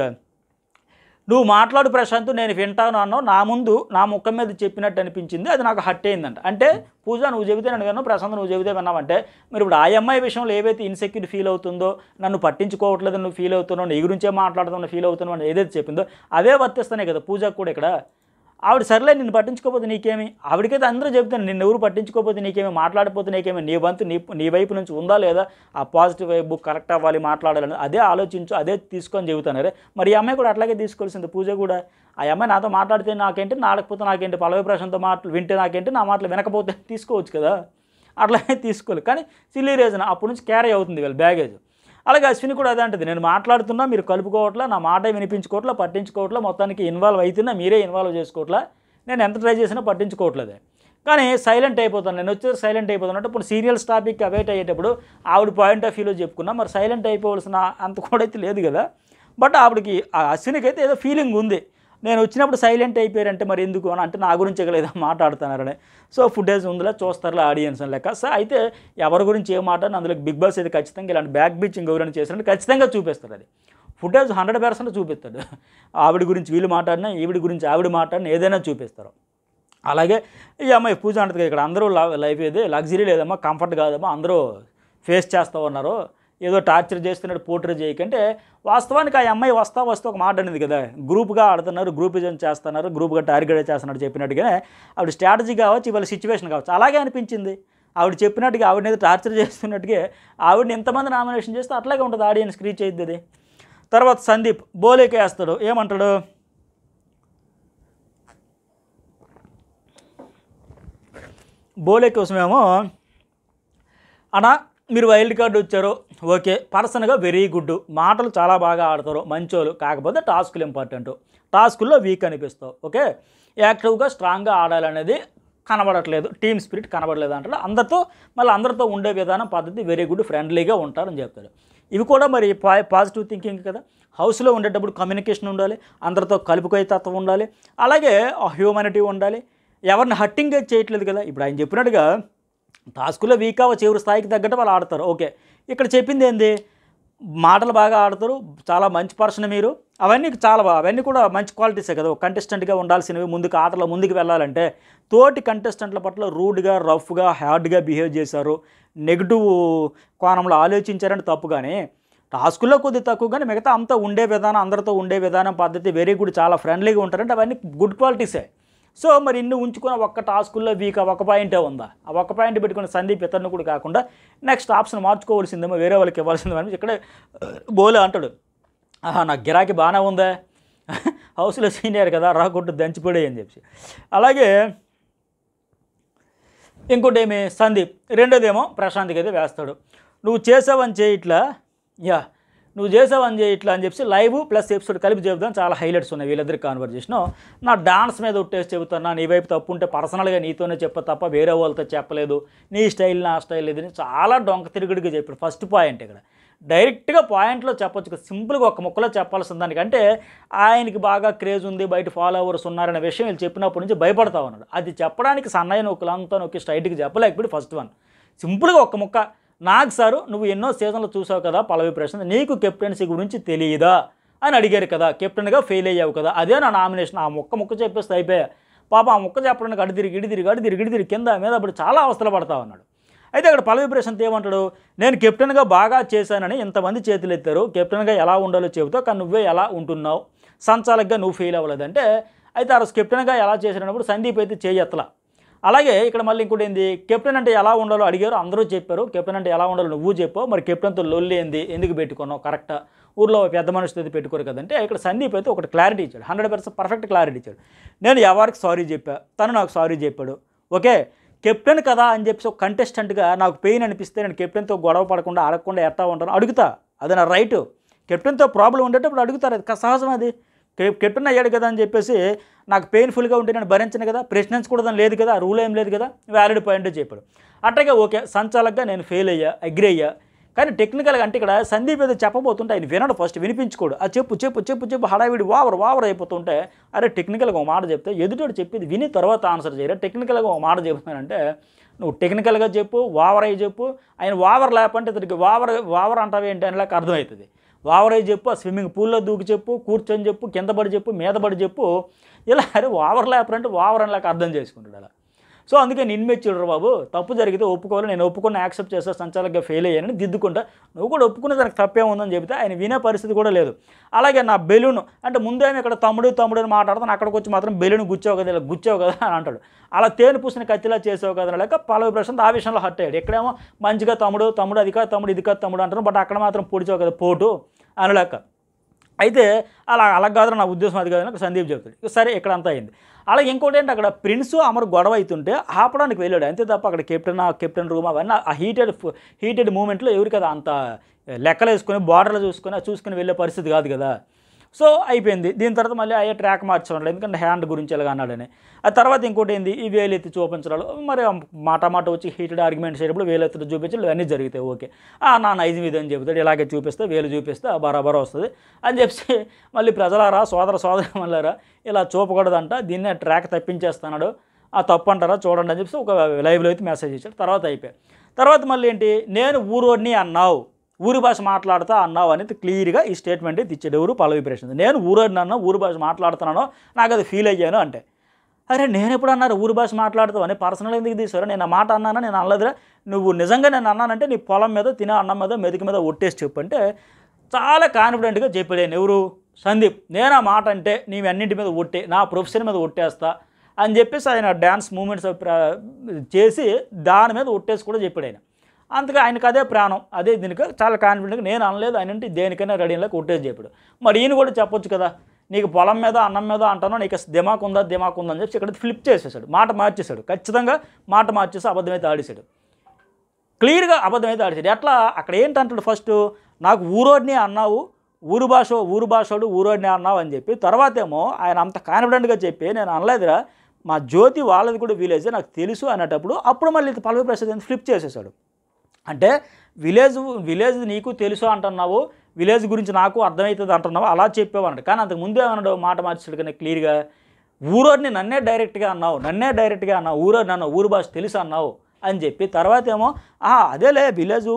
నువ్వు మాట్లాడు ప్రశాంత్ నేను వింటాను అన్నావు. నా ముందు నా ముఖం మీద చెప్పినట్టు అనిపించింది. అది నాకు హట్ అయిందంట. అంటే పూజ నువ్వు చెబితే నేను విన్నావు ప్రశాంత్ నువ్వు చెబితే విన్నావంటే మరి ఇప్పుడు ఆ అమ్మాయి విషయంలో ఏవైతే ఇన్సెక్యూర్ ఫీల్ అవుతుందో నన్ను పట్టించుకోవట్లేదు నువ్వు ఫీల్ అవుతున్నావు నీ గురించే మాట్లాడుతున్నావు ఫీల్ అవుతున్నావు అని ఏదైతే చెప్పిందో అవే వర్తిస్తున్నాయి కదా పూజకు కూడా ఇక్కడ. ఆవిడ సర్లే నిన్ను పట్టించుకోకపోతే నీకేమి? ఆవిడకైతే అందరూ చెప్తాను నిన్ను ఎవరు పట్టించుకోకపోతే నీకేమి? మాట్లాడిపోతే నీకేమి? నీ వంతు నీ నీ వైపు నుంచి ఉందా లేదా? ఆ పాజిటివ్ వైపు కరెక్ట్ అవ్వాలి మాట్లాడాలని అదే ఆలోచించు అదే తీసుకొని చెబుతాను అరే మరి ఈ అమ్మాయి కూడా అట్లాగే తీసుకోవాల్సింది పూజ కూడా. ఆ అమ్మాయి నాతో మాట్లాడితే నాకేంటి? నాడకపోతే నాకేంటి? పలవి ప్రశ్నతో మాటలు వింటే నాకేంటి? నా మాటలు వినకపోతే తీసుకోవచ్చు కదా? అట్లాగే తీసుకోవాలి. కానీ సిల్లీ రీజన్ అప్పటి నుంచి క్యారీ అవుతుంది వీళ్ళ బ్యాగేజ్ అలాగే అశ్విని కూడా అదే అంటది నేను మాట్లాడుతున్నా మీరు కలుపుకోవట్లా నా మాట వినిపించుకోవట్లా పట్టించుకోవట్లా మొత్తానికి ఇన్వాల్వ్ అవుతున్నా మీరే ఇన్వాల్వ్ చేసుకోవట్లా నేను ఎంత ట్రై చేసినా పట్టించుకోవట్లేదు. కానీ సైలెంట్ అయిపోతాను నేను వచ్చేసి సైలెంట్ అయిపోతాను. అంటే ఇప్పుడు సీరియల్స్ టాపిక్ అవేట్ అయ్యేటప్పుడు ఆవిడ పాయింట్ ఆఫ్ వ్యూలో చెప్పుకున్నా మరి సైలెంట్ అయిపోవలసిన అంత కూడా అయితే లేదు కదా. బట్ ఆవిడకి ఆ అశ్వినికి అయితే ఏదో ఫీలింగ్ ఉంది. నేను వచ్చినప్పుడు సైలెంట్ అయిపోయారంటే మరి ఎందుకు అని అంటే నా గురించి లేదా మాట్లాడుతున్నారని. సో ఫుటేజ్ ఉందిలా చూస్తారులే ఆడియన్స్ అని లెక్క. సో అయితే ఎవరి గురించి ఏం మాట్లాడిన అందులో బిగ్ బాస్ అయితే ఖచ్చితంగా ఇలాంటి బ్యాక్ బీచింగ్ ఎవరైనా చేశారంటే ఖచ్చితంగా చూపిస్తారు అది. ఫుటేజ్ హండ్రెడ్ పర్సెంట్ చూపిస్తాడు. ఆవిడ గురించి వీళ్ళు మాట్లాడినా ఈవిడ గురించి ఆవిడ మాట్లాడినా ఏదైనా చూపిస్తారు. అలాగే ఈ అమ్మాయి పూజ అంటది ఇక్కడ అందరూ ల- లైఫ్ ఏది లగ్జరీ లేదమ్మా కంఫర్ట్ కాదమ్మా అందరూ ఫేస్ చేస్తూ ఉన్నారు. ఏదో టార్చర్ చేస్తున్నాడు పోర్ట్రే చేయకంటే వాస్తవానికి ఆ అమ్మాయి వస్తా వస్తే ఒక మాట అనేది కదా. గ్రూప్గా ఆడుతున్నారు గ్రూపిజం చేస్తున్నారు గ్రూప్గా టార్గెట్ చేస్తున్నారు చెప్పినట్టుగానే ఆవిడ స్ట్రాటజీ కావచ్చు ఇవాళ సిచ్యువేషన్ కావచ్చు అలాగే అనిపించింది. ఆవిడ చెప్పినట్టుగా ఆవిడని ఏదో టార్చర్ చేస్తున్నట్టుగా ఆవిడని ఎంతమంది నామినేషన్ చేస్తే అట్లాగే ఉంటుంది ఆడియన్స్ రీచ్ అయ్యింది అది. తర్వాత సందీప్ బోలేకే వేస్తాడు. ఏమంటాడు? బోలే కోసమేమో అన్నా మీరు వైల్డ్ కార్డు వచ్చారో ఓకే పర్సన్గా వెరీ గుడ్ మాటలు చాలా బాగా ఆడతారు మంచోళ్ళు. కాకపోతే టాస్కులు ఇంపార్టెంట్ టాస్కుల్లో వీక్ అనిపిస్తావు ఓకే యాక్టివ్గా స్ట్రాంగ్గా ఆడాలనేది కనబడట్లేదు. టీమ్ స్పిరిట్ కనబడలేదు అంటారు అందరితో మళ్ళీ అందరితో ఉండే విధానం పద్ధతి వెరీ గుడ్ ఫ్రెండ్లీగా ఉంటారని చెప్తారు. ఇవి కూడా మరి పా పాజిటివ్ థింకింగ్ కదా. హౌస్లో ఉండేటప్పుడు కమ్యూనికేషన్ ఉండాలి అందరితో కలుపుకొయ్య తత్వం ఉండాలి. అలాగే హ్యూమానిటీ ఉండాలి. ఎవరిని హట్టింగ్ చేయట్లేదు కదా. ఇప్పుడు ఆయన చెప్పినట్టుగా టాస్కులో వీక్ అవ్వచ్చు స్థాయికి తగ్గట్టు వాళ్ళు ఆడతారు. ఓకే. ఇక్కడ చెప్పింది ఏంది? మాటలు బాగా ఆడతారు. చాలా మంచి పర్సన్ మీరు. అవన్నీ చాలా అవన్నీ కూడా మంచి క్వాలిటీసే కదా. కంటెస్టెంట్గా ఉండాల్సినవి ముందుకు ఆటలో ముందుకు వెళ్ళాలంటే తోటి కంటెస్టెంట్ల పట్ల రూడ్గా రఫ్గా హార్డ్గా బిహేవ్ చేశారు. నెగిటివ్ కోణంలో ఆలోచించారని తప్పు కానీ టాస్కుల్లో కొద్ది తక్కువ కానీ మిగతా అంతా ఉండే విధానం అందరితో ఉండే విధానం పద్ధతి వెరీ గుడ్ చాలా ఫ్రెండ్లీగా ఉంటారంటే అవన్నీ గుడ్ క్వాలిటీసే సో మరి ఇన్ని ఉంచుకున్న ఒక్క టాస్కుల్లో వీక్ ఆ ఒక్క పాయింటే ఉందా? ఆ ఒక్క పాయింట్ పెట్టుకున్న సందీప్ ఇతరుని కూడా కాకుండా నెక్స్ట్ ఆప్షన్ మార్చుకోవాల్సిందేమో వేరే వాళ్ళకి ఇవ్వాల్సిందేమో ఇక్కడ బోలే అంటాడు. ఆహా నాకు గిరాకీ బాగానే ఉందా? హౌస్లో సీనియర్ కదా రాకొట్టు దంచిపోడే అని చెప్పి. అలాగే ఇంకోటి ఏమి? సందీప్. రెండోదేమో ప్రశాంత్కి అయితే వేస్తాడు. నువ్వు చేసావని చేయట్లా యా. నువ్వు చేసావని ఇట్లా అని చెప్పి లైవ్ ప్లస్ ఎపిసోడ్ కలిపి చెబుతాం చాలా హైలైట్స్ ఉన్నాయి వీళ్ళిద్దరు కాన్వర్జేషన్ నా డాన్స్ మీద ఉట్టేసి చెబుతున్నా నీ వైపు తప్పు ఉంటే పర్సనల్గా నీతోనే చెప్ప తప్ప వేరే వాళ్ళతో చెప్పలేదు. నీ స్టైల్ నా స్టైల్ ఇది చాలా డొంక తిరుగుడిగా చెప్పాడు. ఫస్ట్ పాయింట్ ఇక్కడ. డైరెక్ట్గా పాయింట్లో చెప్పొచ్చు కదా. సింపుల్గా ఒక ముక్కలో చెప్పాల్సిన దానికంటే ఆయనకి బాగా క్రేజ్ ఉంది బయట ఫాలోవర్స్ ఉన్నారనే విషయం వీళ్ళు చెప్పినప్పటి నుంచి భయపడతా ఉన్నాడు. అది చెప్పడానికి సన్నయ్య నొక్కులంతా నొక్కి స్ట్రైట్కి చెప్పలేకపోయి ఫస్ట్ వన్ సింపుల్గా ఒక ముక్క. నాకు సారు నువ్వు ఎన్నో సీజన్లు చూసావు కదా పల్లవి ప్రశ్న నీకు కెప్టెన్సీ గురించి తెలియదా? అని అడిగారు కదా. కెప్టెన్గా ఫెయిల్ అయ్యావు కదా. అదే నా నామినేషన్. ఆ ముక్క ముక్క చెప్పేస్తే అయిపోయా. పాప ఆ ముక్క చెప్పడానికి అడి తిరిగి ఇడి తిరిగి అడి తిరిగి ఇడి తిరిగి కింద మీద అప్పుడు చాలా అవస్థలు పడతా ఉన్నాడు. అయితే అక్కడ పల్లవి ప్రశాంత్ ఏమంటాడు? నేను కెప్టెన్గా బాగా చేశానని ఇంతమంది చేతులు ఎత్తారు. కెప్టెన్గా ఎలా ఉండాలో చెబుతావు కానీ నువ్వే ఎలా ఉంటున్నావు? సంచాలకుగా నువ్వు ఫెయిల్ అవ్వలేదంటే అయితే ఆ రోజు కెప్టెన్గా ఎలా చేసినప్పుడు సందీప్ అయితే చేయెత్తలా అలాగే ఇక్కడ మళ్ళీ ఇంకోటి ఏంది? కెప్టెన్ అంటే ఎలా ఉండాలో అడిగారు అందరూ చెప్పారు. కెప్టెన్ అంటే ఎలా ఉండాలో నువ్వు చెప్పావు. మరి కెప్టెన్తో లొల్లి ఏంది? ఎందుకు పెట్టుకున్నావు? కరెక్టా ఊర్లో పెద్ద మనిషితో అయితే పెట్టుకోరు కదంటే ఇక్కడ సందీప్ అయితే ఒకటి క్లారిటీ ఇచ్చాడు. హండ్రెడ్ పర్సెంట్ పర్ఫెక్ట్ క్లారిటీ ఇచ్చాడు. నేను ఎవరికి సారీ చెప్పా? తను నాకు సారీ చెప్పాడు. ఓకే కెప్టెన్ కదా అని చెప్పి ఒక కంటెస్టెంట్గా నాకు పెయిన్ అనిపిస్తే నేను కెప్టెన్తో గొడవ పడకుండా అడగకుండా ఎత్తా ఉంటాను అడుగుతా. అది నా రైటు కెప్టెన్తో ప్రాబ్లం ఉండేటప్పుడు అడుగుతారు. అది సహజం అది. కెప్టెన్ అయ్యాడు కదా అని చెప్పేసి నాకు పెయిన్ఫుల్గా ఉంటే నేను భరించను కదా ప్రశ్నించకూడదని లేదు కదా రూల్ ఏం లేదు కదా వ్యాలిడ్ పాయింట్ చెప్పాడు. అట్లాగే ఓకే సంచాలకుగా నేను ఫెయిల్ అయ్యా అగ్రి అయ్యా. కానీ టెక్నికల్గా అంటే ఇక్కడ సందీప్ ఏదో చెప్పబోతుంటే ఆయన వినడు ఫస్ట్ వినిపించుకోడు. ఆ చెప్పు చెప్పు చెప్పు చెప్పు హడావిడి వావర్ వావర్ అయిపోతుంటే అరే టెక్నికల్గా ఒక మాట చెప్తే ఎదుటోడు చెప్పేది విని తర్వాత ఆన్సర్ చేయరా? టెక్నికల్గా ఒక మాట చెప్తున్నానంటే నువ్వు టెక్నికల్గా చెప్పు వావర్ అయ్యి చెప్పు. ఆయన వావర్ లేపంటే ఇతనికి వావర్ వావర్ అంటావు ఏంటి అని నాకు అర్థమవుతుంది. ఓవరై చెప్పు ఆ స్విమ్మింగ్ పూల్లో దూకి చెప్పు కూర్చొని చెప్పు కింద పడి చెప్పు మీద పడి చెప్పు. ఇలా అరే ఓవర్ లేపర్ అంటే వావర్ అని లేక అర్థం చేసుకుంటాడు అలా. సో అందుకే నేను ఇన్మెచ్యూర్ బాబు. తప్పు జరిగితే ఒప్పుకోవాలి. నేను ఒప్పుకున్న యాక్సెప్ట్ చేస్తా సంచాలకుగా ఫెయిల్ అయ్యానని దిద్దుకుంటా. నువ్వు కూడా ఒప్పుకునే దానికి తప్పే ఉందని చెబితే ఆయన వినే పరిస్థితి కూడా లేదు. అలాగే నా బెలూన్ అంటే ముందేమో ఇక్కడ తమ్ముడు తమ్ముడు అని మాట్లాడుతాను అక్కడికి వచ్చి మాత్రం బెలూన్ గుచ్చావు కదా ఇలా గుచ్చావు కదా అని అంటాడు. అలా తేను పూసిన కత్తిలా చేసావు కదా లేక పలవి ప్రశాంత్ ఆ విషయంలో హర్ట్ అయ్యాడు. ఎక్కడేమో మంచిగా తమ్ముడు తమ్ముడు అది కాదు తమ్ముడు ఇది కాదు తమ్ముడు అంటారు బట్ అక్కడ మాత్రం పొడిచావు కదా పోటు అని అయితే అలా అలా కాదు నా ఉద్దేశం అది కాదని సందీప్ చెప్తాడు సరే ఇక్కడ అంతా అయింది. అలాగే ఇంకోటి ఏంటి అక్కడ ప్రిన్స్ అమరు గొడవ అవుతుంటే ఆపడానికి వెళ్ళాడు. అంతే తప్ప అక్కడ కెప్టెన్ ఆ కెప్టెన్ రూమ్ అవన్నీ ఆ హీటెడ్ హీటెడ్ మూమెంట్లో ఎవరికి కదా అంత లెక్కలు వేసుకొని బార్డర్లు చూసుకొని చూసుకుని వెళ్ళే పరిస్థితి కాదు కదా. సో అయిపోయింది. దీని తర్వాత మళ్ళీ అయ్యే ట్రాక్ మార్చడం ఎందుకంటే హ్యాండ్ గురించి ఎలాగ అన్నాడని. ఆ తర్వాత ఇంకోటి ఏంది? ఈ వేలెత్తి చూపించడాలు. మరి మాట మాట వచ్చి హీటెడ్ ఆర్గ్యుమెంట్ చేయడం వేలెత్తి చూపించడం ఇవన్నీ జరుగుతాయి. ఓకే. ఆ నా నైజం ఇది అని చెబుతాడు. ఇలాగే చూపిస్తే వేలు చూపిస్తే ఆ బరాబర్ వస్తుంది అని చెప్పి మళ్ళీ ప్రజలారా సోదర సోదర మళ్ళారా ఇలా చూపకూడదంట. దీన్నే ట్రాక్ తప్పించేస్తున్నాడు. ఆ తప్పు అంటారా? చూడండి అని చెప్పి ఒక లైవ్లో అయితే మెసేజ్ ఇచ్చాడు. తర్వాత అయిపోయాయి. తర్వాత మళ్ళీ ఏంటి? నేను ఊరోడిని అన్నావు. ఊరి భాష మాట్లాడుతా అన్నావు అనేది క్లియర్గా ఈ స్టేట్మెంట్ అయితే ఇచ్చాడు. ఎవరు పల్లవి ప్రశ్న నేను ఊరోడిని ఊరి భాష మాట్లాడుతున్నానో? నాకు అది ఫీల్ అయ్యాను అంటే. అరే నేను ఎప్పుడు అన్నారు ఊరి భాష మాట్లాడుతావు అని? పర్సనల్ ఎందుకు తీసారు నేను మాట అన్నానా? నేను అనలేదురా. నువ్వు నిజంగా నేను అన్నానంటే నీ పొలం మీద తినే అన్నం మీద మెదిక మీద ఒట్టేసి చెప్పు అంటే చాలా కాన్ఫిడెంట్గా చెప్పలేను ఎవరు? సందీప్. నేను ఆ మాట అంటే నీవు అన్నింటి మీద ఒట్టే నా ప్రొఫెషన్ మీద ఒట్టేస్తా అని చెప్పేసి ఆయన డ్యాన్స్ మూమెంట్స్ చేసి దాని మీద ఒట్టేసి కూడా చెప్పాడు ఆయన. అందుకే ఆయనకు అదే ప్రాణం. అదే దీనికి చాలా కాన్ఫిడెంట్గా నేను అనలేదు ఆయన అంటే దేనికైనా రెడీలో కొట్టేసి చెప్పాడు. మరి ఈయన కూడా చెప్పొచ్చు కదా నీకు పొలం మీద అన్నం మీద అంటానో నీకు అసలు దిమాక్ ఉందా దిమాక్ ఉందా అని చెప్పి ఇక్కడ ఫ్లిప్ చేసేసాడు. మాట మార్చేశాడు. ఖచ్చితంగా మాట మార్చేసి అబద్ధమైతే ఆడేశాడు. క్లియర్గా అబద్ధమైతే ఆడేశాడు. ఎట్లా? అక్కడ ఏంటంటాడు ఫస్ట్ నాకు ఊరోడిని అన్నావు ఊరు భాష ఊరు భాషోడు ఊరోడిని అన్నావు అని చెప్పి తర్వాత ఏమో ఆయన అంత కాన్ఫిడెంట్గా చెప్పి నేను అనలేదురా మా జ్యోతి వాళ్ళది కూడా విలేజ్ నాకు తెలుసు అనేటప్పుడు అప్పుడు మళ్ళీ ఇది పల్లవి ప్రసాద్ ఫ్లిప్ చేసేసాడు. అంటే విలేజ్ విలేజ్ నీకు తెలుసు అంటున్నావు విలేజ్ గురించి నాకు అర్థమవుతుంది అంటున్నావు అలా చెప్పేవాడు కానీ అంతకు ముందే అన్నాడు మాట మార్చాడు కానీ క్లియర్గా ఊరోడిని నన్నే డైరెక్ట్గా అన్నావు నన్నే డైరెక్ట్గా అన్నావు ఊరోడు నన్ను ఊరు భాష తెలుసు అన్నావు? అని చెప్పి తర్వాత ఏమో "ఆహా, అదేలే విలేజ్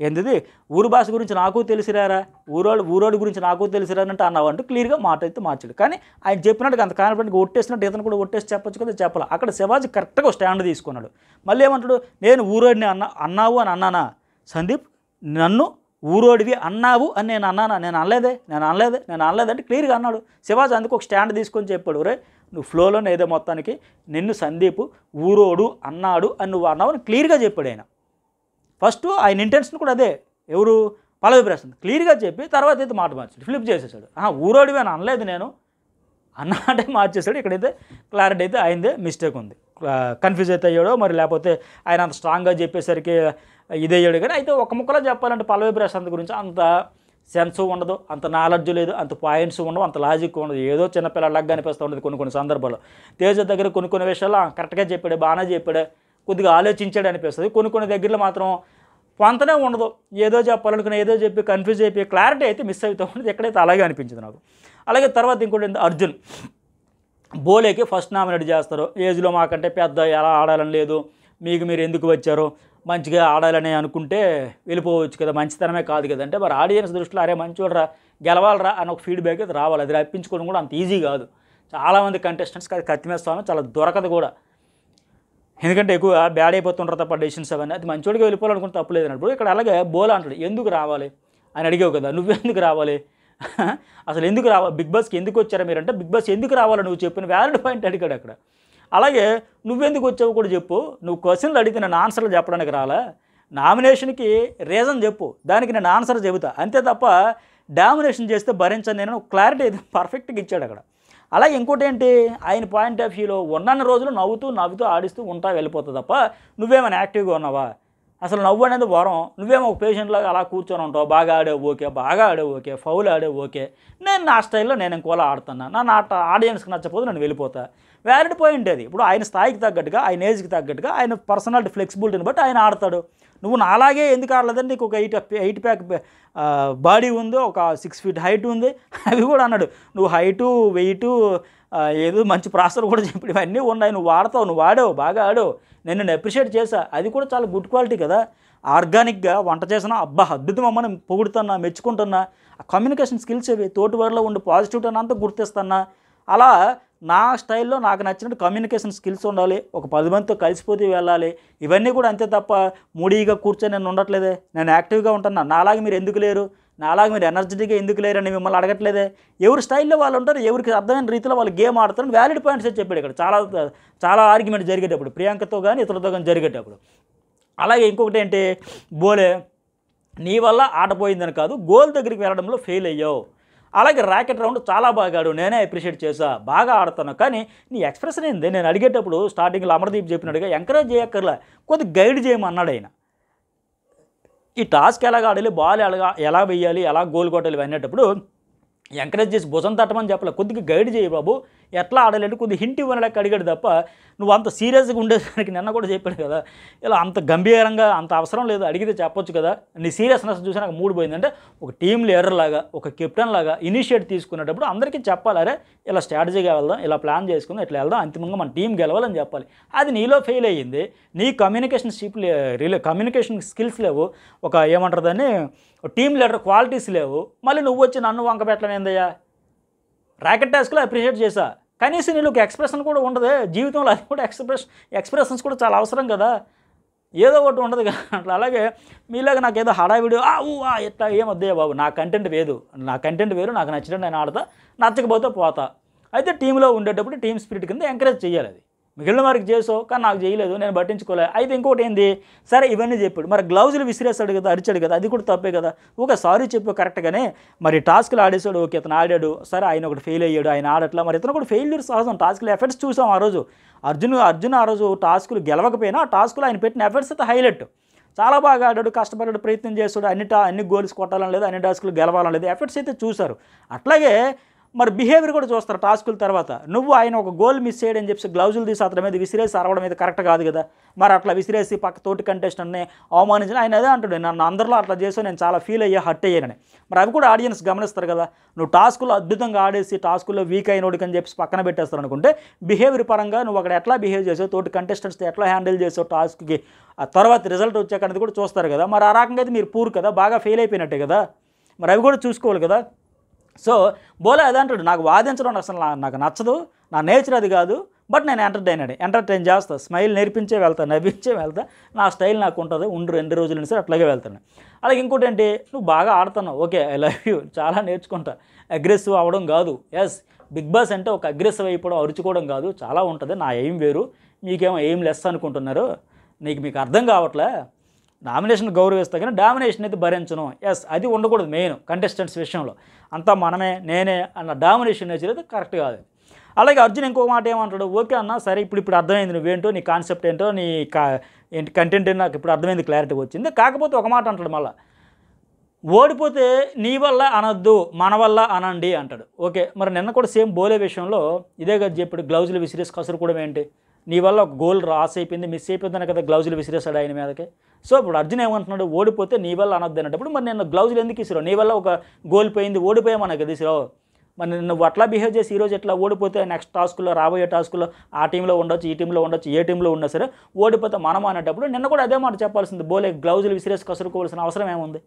ఏంటిది? ఊరు భాష గురించి నాకు తెలిసిరారా? ఊరోడు ఊరోడి గురించి నాకు తెలిసిరా అంటే అన్నావు అంటూ క్లియర్గా మాట అయితే మార్చాడు. కానీ ఆయన చెప్పినట్టుగా అంత కాన్ఫిడెంట్గా ఒట్టేసినట్టు ఇతను కూడా ఒట్టేసి చెప్పొచ్చు కదా చెప్పాలి. అక్కడ శివాజీ కరెక్ట్గా స్టాండ్ తీసుకున్నాడు. మళ్ళీ ఏమంటాడు? నేను ఊరోడిని అన్నా అన్నావు అని అన్నానా? సందీప్ నన్ను ఊరోడివి అన్నావు అని నేను అన్నానా? నేను అనలేదే నేను అనలేదే నేను అనలేదే అంటే క్లియర్గా అన్నాడు. శివాజీ అందుకు ఒక స్టాండ్ తీసుకొని చెప్పాడు రే నువ్వు ఫ్లోలోనే ఏదో మొత్తానికి నిన్ను సందీప్ ఊరోడు అన్నాడు అని నువ్వు అన్నావు అని క్లియర్గా చెప్పాడు ఆయన. ఫస్ట్ ఆయన ఇంటెన్షన్ కూడా అదే ఎవరు? పల్లవి ప్రశాంత్. క్లియర్గా చెప్పి తర్వాత అయితే మాట మార్చాడు ఫ్లిప్ చేసేసాడు. ఊరోడివి అని అనలేదు నేను. అన్నమాటే మార్చేసాడు ఇక్కడైతే క్లారిటీ అయితే అయిందే మిస్టేక్ ఉంది. కన్ఫ్యూజ్ అయితే అయ్యాడో మరి లేకపోతే ఆయన అంత స్ట్రాంగ్గా చెప్పేసరికి ఇదయ్యాడు కానీ అయితే ఒక ముక్కలో చెప్పాలంటే పల్లవి ప్రశాంత్ గురించి అంత సెన్స్ ఉండదు అంత నాలెడ్జ్ లేదు అంత పాయింట్స్ ఉండవు అంత లాజిక్ ఉండదు. ఏదో చిన్నపిల్లలాగా అనిపిస్తూ ఉండదు కొన్ని కొన్ని సందర్భాల్లో. తేజ దగ్గర కొన్ని కొన్ని విషయాలు కరెక్ట్గా చెప్పాడు బాగానే చెప్పాడు కొద్దిగా ఆలోచించాడు అనిపిస్తుంది. కొన్ని కొన్ని దగ్గరలో మాత్రం పొంతనే ఉండదు. ఏదో చెప్పాలనుకున్న ఏదో చెప్పి కన్ఫ్యూజ్ అయిపోయి క్లారిటీ అయితే మిస్ అవుతూ ఉండదు. ఎక్కడైతే అలాగే అనిపించింది నాకు. అలాగే తర్వాత ఇంకోటి అర్జున్. బోలేకి ఫస్ట్ నామినేట్ చేస్తారు. ఏజ్లో మాకంటే పెద్ద ఎలా ఆడాలని లేదు. మీకు మీరు ఎందుకు వచ్చారు? మంచిగా ఆడాలని అనుకుంటే వెళ్ళిపోవచ్చు కదా. మంచితనమే కాదు కదా. అంటే మరి ఆడియన్స్ దృష్టిలో అరే మంచివాడరా గెలవాలరా అని ఒక ఫీడ్బ్యాక్ అయితే రావాలి. అది రప్పించుకోవడం కూడా అంత ఈజీ కాదు. చాలామంది కంటెస్టెంట్స్ అది స్వామి చాలా దొరకదు కూడా. ఎందుకంటే ఎక్కువ బ్యాడ్ అయిపోతుంటారు తప్ప డెసిషన్స్ అవన్నీ. అది మంచోడికి వెళ్ళిపోవాలనుకుంటే తప్పలేదు అన్నప్పుడు ఇక్కడ అలాగే బోలా అంటాడు ఎందుకు రావాలి? అని అడిగావు కదా. నువ్వెందుకు రావాలి? <laughs> అసలు ఎందుకు రావాలి? బిగ్ బాస్కి ఎందుకు వచ్చారా మీరంటే బిగ్ బాస్ ఎందుకు రావాలి? నువ్వు చెప్పిన వ్యాలిడ్ పాయింట్ అడిగాడు అక్కడ. అలాగే నువ్వెందుకు వచ్చావు కూడా చెప్పు. నువ్వు క్వశ్చన్లు అడిగితే నేను ఆన్సర్లు చెప్పడానికి రాలా. నామినేషన్కి రీజన్ చెప్పు. దానికి నేను ఆన్సర్ చెబుతా. అంతే తప్ప డామినేషన్ చేస్తే భరించను. నేను క్లారిటీ పర్ఫెక్ట్గా ఇచ్చాడు అక్కడ. అలాగే ఇంకోటి ఏంటి? ఆయన పాయింట్ ఆఫ్ వ్యూలో ఉన్నన్ని రోజులు నవ్వుతూ నవ్వుతూ ఆడిస్తూ ఉంటా వెళ్ళిపోతుంది తప్ప నువ్వేమైనా యాక్టివ్గా ఉన్నావా? అసలు నవ్వు అనేది వరం. నువ్వేమో ఒక పేషెంట్ లాగా అలా కూర్చొని ఉంటావు. బాగా ఆడావు ఓకే బాగా ఆడావు ఓకే ఫౌల్ ఆడావు ఓకే. నేను నా స్టైల్లో నేను ఇంకోలా ఆడుతున్నా. నా నా ఆడియన్స్కి నచ్చకపోతే నేను వెళ్ళిపోతా. వ్యాలిడ్ పాయింట్ అది. ఇప్పుడు ఆయన స్థాయికి తగ్గట్టుగా ఆయన ఏజ్కి తగ్గట్టుగా ఆయన పర్సనాలిటీ ఫ్లెక్సిబిలిటీని బట్టి ఆయన ఆడతాడు. నువ్వు నాలాగే ఎందుకు ఆడలేదని నీకు ఒక ఎయిట్ ఎయిట్ ప్యాక్ బాడీ ఉంది ఒక సిక్స్ ఫీట్ హైట్ ఉంది అవి కూడా అన్నాడు. నువ్వు హైటు వెయిటు ఏదో మంచి ప్రాసెస్ కూడా చెప్పి ఇవన్నీ ఉన్నాయి. నువ్వు వాడతావు నువ్వు వాడావు బాగా ఆడావు. నేను నిన్ను అప్రిషియేట్ చేశా. అది కూడా చాలా గుడ్ క్వాలిటీ కదా. ఆర్గానిక్గా వంట చేసిన అబ్బా అద్భుతం అమ్మని పొగుడుతున్నా మెచ్చుకుంటున్నా. ఆ కమ్యూనికేషన్ స్కిల్స్ ఇవి తోటి వారిలో ఉండి పాజిటివిటీ అంతా గుర్తిస్తున్నా. అలా నా స్టైల్లో నాకు నచ్చినట్టు కమ్యూనికేషన్ స్కిల్స్ ఉండాలి ఒక పది మందితో కలిసిపోతే వెళ్ళాలి. ఇవన్నీ కూడా అంతే తప్ప మూడీగా కూర్చొని నేను ఉండట్లేదే. నేను యాక్టివ్గా ఉంటున్నాను నాలాగే మీరు ఎందుకు లేరు? నాలాగా మీరు ఎనర్జెటిక్గా ఎందుకు లేరని మిమ్మల్ని అడగట్లేదే? ఎవరి స్టైల్లో వాళ్ళు ఉంటారు ఎవరికి అర్థమైన రీతిలో వాళ్ళు గేమ్ ఆడతారు వ్యాలిడ్ పాయింట్స్ చెప్పాడు ఇక్కడ. చాలా చాలా ఆర్గ్యుమెంట్ జరిగేటప్పుడు ప్రియాంకతో కానీ ఇతరులతో కానీ జరిగేటప్పుడు. అలాగే ఇంకొకటి ఏంటి? బోలే నీ వల్ల ఆట పోయిందని కాదు గోల్ దగ్గరికి వెళ్ళడంలో ఫెయిల్ అయ్యావు. అలాగే ర్యాకెట్ రౌండ్ చాలా బాగా ఆడు నేనే అప్రిషియేట్ చేశా. బాగా ఆడుతాను కానీ నీ ఎక్స్ప్రెషన్ ఏంది? నేను అడిగేటప్పుడు స్టార్టింగ్లో అమర్దీప్ చెప్పినట్టుగా ఎంకరేజ్ చేయక్కర్లే. కొద్ది గైడ్ చేయమన్నాడు ఆయన. ఈ టాస్క్ ఎలాగ ఆడాలి? బాల్ ఎలాగా ఎలా వెయ్యాలి? ఎలా గోల్ కొట్టాలి? అనేటప్పుడు ఎంకరేజ్ చేసి భుజం తట్టమని చెప్పలే. కొద్దిగా గైడ్ చేయి బాబు. ఎట్లా ఆడలేడు కొద్దిగా హింట్ ఇవ్వనలేక అడిగాడు తప్ప నువ్వు అంత సీరియస్గా ఉండేసరికి నిన్న కూడా చెప్పాడు కదా. ఇలా అంత గంభీరంగా అంత అవసరం లేదు అడిగితే చెప్పొచ్చు కదా. నీ సీరియస్నెస్ చూసి నాకు మూడు పోయిందంటే ఒక టీం లీడర్ లాగా ఒక కెప్టెన్ లాగా ఇనిషియేట్ తీసుకునేటప్పుడు అందరికీ చెప్పాలి అరే ఇలా స్ట్రాటజీగా వెళ్దాం ఇలా ప్లాన్ చేసుకుందాం ఇట్లా వెళ్దాం అంతిమంగా మన టీం గెలవాలని చెప్పాలి. అది నీలో ఫెయిల్ అయ్యింది. నీ communication skip really communication skills లేవు. ఒక ఏమంటారు దాన్ని? టీం లీడర్ క్వాలిటీస్ లేవు మళ్ళీ నువ్వు వచ్చి నన్ను వంకబెట్టడం ఏందయ్యా? ర్యాకెట్ టాస్క్లో అప్రిషియేట్ చేశా. కనీసం నీళ్ళు ఎక్స్ప్రెషన్ కూడా ఉండదు. జీవితంలో అది కూడా ఎక్స్ప్రెస్ ఎక్స్ప్రెషన్స్ కూడా చాలా అవసరం కదా. ఏదో ఒకటి ఉండదు కదా. అట్లా అలాగే మీలాగా నాకు ఏదో హడావిడి ఆ ఊ ఆ ఎట్లా ఏమొద్దే బాబు నా కంటెంట్ వేరు. నా కంటెంట్ వేరు నాకు నచ్చినట్టు నేను ఆడతా నచ్చకపోతే పోతా. అయితే టీంలో ఉండేటప్పుడు టీం స్పిరిట్ కింద ఎంకరేజ్ చేయాలి అది. మిగిలిన వారికి చేసావు కానీ నాకు చేయలేదు నేను పట్టించుకోలే. అయితే ఇంకోటి ఏంది? సరే ఇవన్నీ చెప్పాడు. మరి గ్లౌజులు విసిరేస్తాడు కదా అరిచాడు కదా అది కూడా తప్పే కదా. ఒక సారీ చెప్పు కరెక్ట్గానే. మరి టాస్క్లు ఆడేశాడు ఓకే ఇతను ఆడాడు. సరే ఆయన ఒకటి ఫెయిల్ అయ్యాడు ఆయన ఆడట్లా. మరి ఇతను కూడా ఫెయిల్యూర్ సహజం. టాస్క్లు ఎఫర్ట్స్ చూసాం ఆ రోజు. అర్జున్ అర్జున్ ఆ రోజు టాస్కులు గెలవకపోయినా ఆ టాస్కులు ఆయన పెట్టిన ఎఫర్ట్స్ అయితే హైలైట్ చాలా బాగా ఆడాడు కష్టపడ్డాడు ప్రయత్నం చేస్తాడు అన్ని టా అన్ని గోల్స్ కొట్టాలని లేదు అన్ని టాస్కులు గెలవాలని లేదు. ఎఫర్ట్స్ అయితే చూశారు. అట్లాగే మరి బిహేవియర్ కూడా చూస్తారు టాస్కుల తర్వాత. నువ్వు ఆయన ఒక గోల్ మిస్ చేయడని చెప్పి గ్లౌజులు తీసి అతని మీద విసిరేసి అరవడం మీద కరెక్ట్ కాదు కదా. మరి అట్లా విసిరేసి పక్క తోటి కంటెస్టెంట్ని అవమానించిన ఆయన అదే అంటాడు నన్ను అందరిలో అట్లా చేసావు నేను చాలా ఫీల్ అయ్యా హర్ట్ అయ్యానని మరి అవి కూడా ఆడియన్స్ గమనిస్తారు కదా. నువ్వు టాస్కులు అద్భుతంగా ఆడేసి టాస్కుల్లో వీక్ అయినోడికి అని చెప్పి పక్కన పెట్టేస్తారు అనుకుంటే బిహేవియర్ పరంగా నువ్వు అక్కడ ఎట్లా బిహేవ్ చేసావు తోటి కంటెస్టెంట్స్ ఎట్లా హ్యాండిల్ చేసావు టాస్క్కి ఆ తర్వాత రిజల్ట్ వచ్చాక అనేది కూడా చూస్తారు కదా. మరి ఆ రకంగా అయితే మీరు పూర్ కదా బాగా ఫెయిల్ అయిపోయినట్టే కదా. మరి అవి కూడా చూసుకోవాలి కదా. సో బోలే అదే అంటాడు నాకు వాదించడం అసలు నా- నాకు నచ్చదు నా నేచర్ అది కాదు బట్ నేను ఎంటర్టైన్ అండి ఎంటర్టైన్ చేస్తా స్మైల్ నేర్పించే వెళ్తాను నవ్వించే వెళ్తా నా స్టైల్ నాకు ఉంటుంది ఉండు రెండు రోజుల నుంచి అట్లాగే వెళ్తాను. అలాగే ఇంకోటి ఏంటి నువ్వు బాగా ఆడుతున్నావు ఓకే ఐ లవ్ యూ చాలా నేర్చుకుంటా అగ్రెసివ్ అవ్వడం కాదు ఎస్ బిగ్ బాస్ అంటే ఒక అగ్రెసివ్ అయిపోవడం అరుచుకోవడం కాదు చాలా ఉంటుంది నా ఎయిమ్ వేరు మీకేమో ఎయిమ్ లెస్ అనుకుంటున్నారు నీకు మీకు అర్థం కావట్లే? నామినేషన్ గౌరవిస్తా కానీ డామినేషన్ అయితే భరించను. ఎస్ అది ఉండకూడదు మెయిన్ కంటెస్టెంట్స్ విషయంలో. అంతా మనమే నేనే అన్న డామినేషన్ నేచర్ అయితే కరెక్ట్ కాదు అలాగే అర్జున్ ఇంకో మాట ఏమంటాడు? ఓకే అన్న సరే ఇప్పుడు ఇప్పుడు అర్థమైంది నువ్వేంటో నీ కాన్సెప్ట్ ఏంటో నీ కా ఏంటి కంటెంట్ ఏంటో నాకు ఇప్పుడు అర్థమైంది క్లారిటీ వచ్చింది. కాకపోతే ఒక మాట అంటాడు మళ్ళీ. ఓడిపోతే నీ వల్ల అనొద్దు మన వల్ల అనండి అంటాడు. ఓకే మరి నిన్న కూడా సేమ్ బోలే విషయంలో ఇదే కదా చెప్పాడు గ్లౌజులు విసిరేసి కసురు కూడా ఏంటి? నీ వల్ల ఒక గోల్ రాస్ అయిపోయింది మిస్ అయిపోయిందని కదా గ్లౌజులు విసిరేసాడు ఆయన మీదకి. సో ఇప్పుడు అర్జున్ ఏమంటున్నాడు ఓడిపోతే నీ వల్ల అనొద్దు అనేటప్పుడు మరి నేను గ్లౌజులు ఎందుకు ఇసిరావు? నీ వల్ల ఒక గోల్ పోయింది ఓడిపోయామని కదా ఇసిరావు. మరి నువ్వు అట్లా బిహేవ్ చేసి ఈరోజు ఎట్లా ఓడిపోతే నెక్స్ట్ టాస్క్లో రాబోయే టాస్క్లో ఆ టీంలో ఉండొచ్చు ఈ టీంలో ఉండొచ్చు ఏ టీంలో ఉన్నా సరే ఓడిపోతే మనం అనేటప్పుడు నిన్న కూడా అదే మాట చెప్పాల్సింది బోలే గ్లౌజులు విసిరేసి కసురుకోవాల్సిన అవసరం ఏముంది?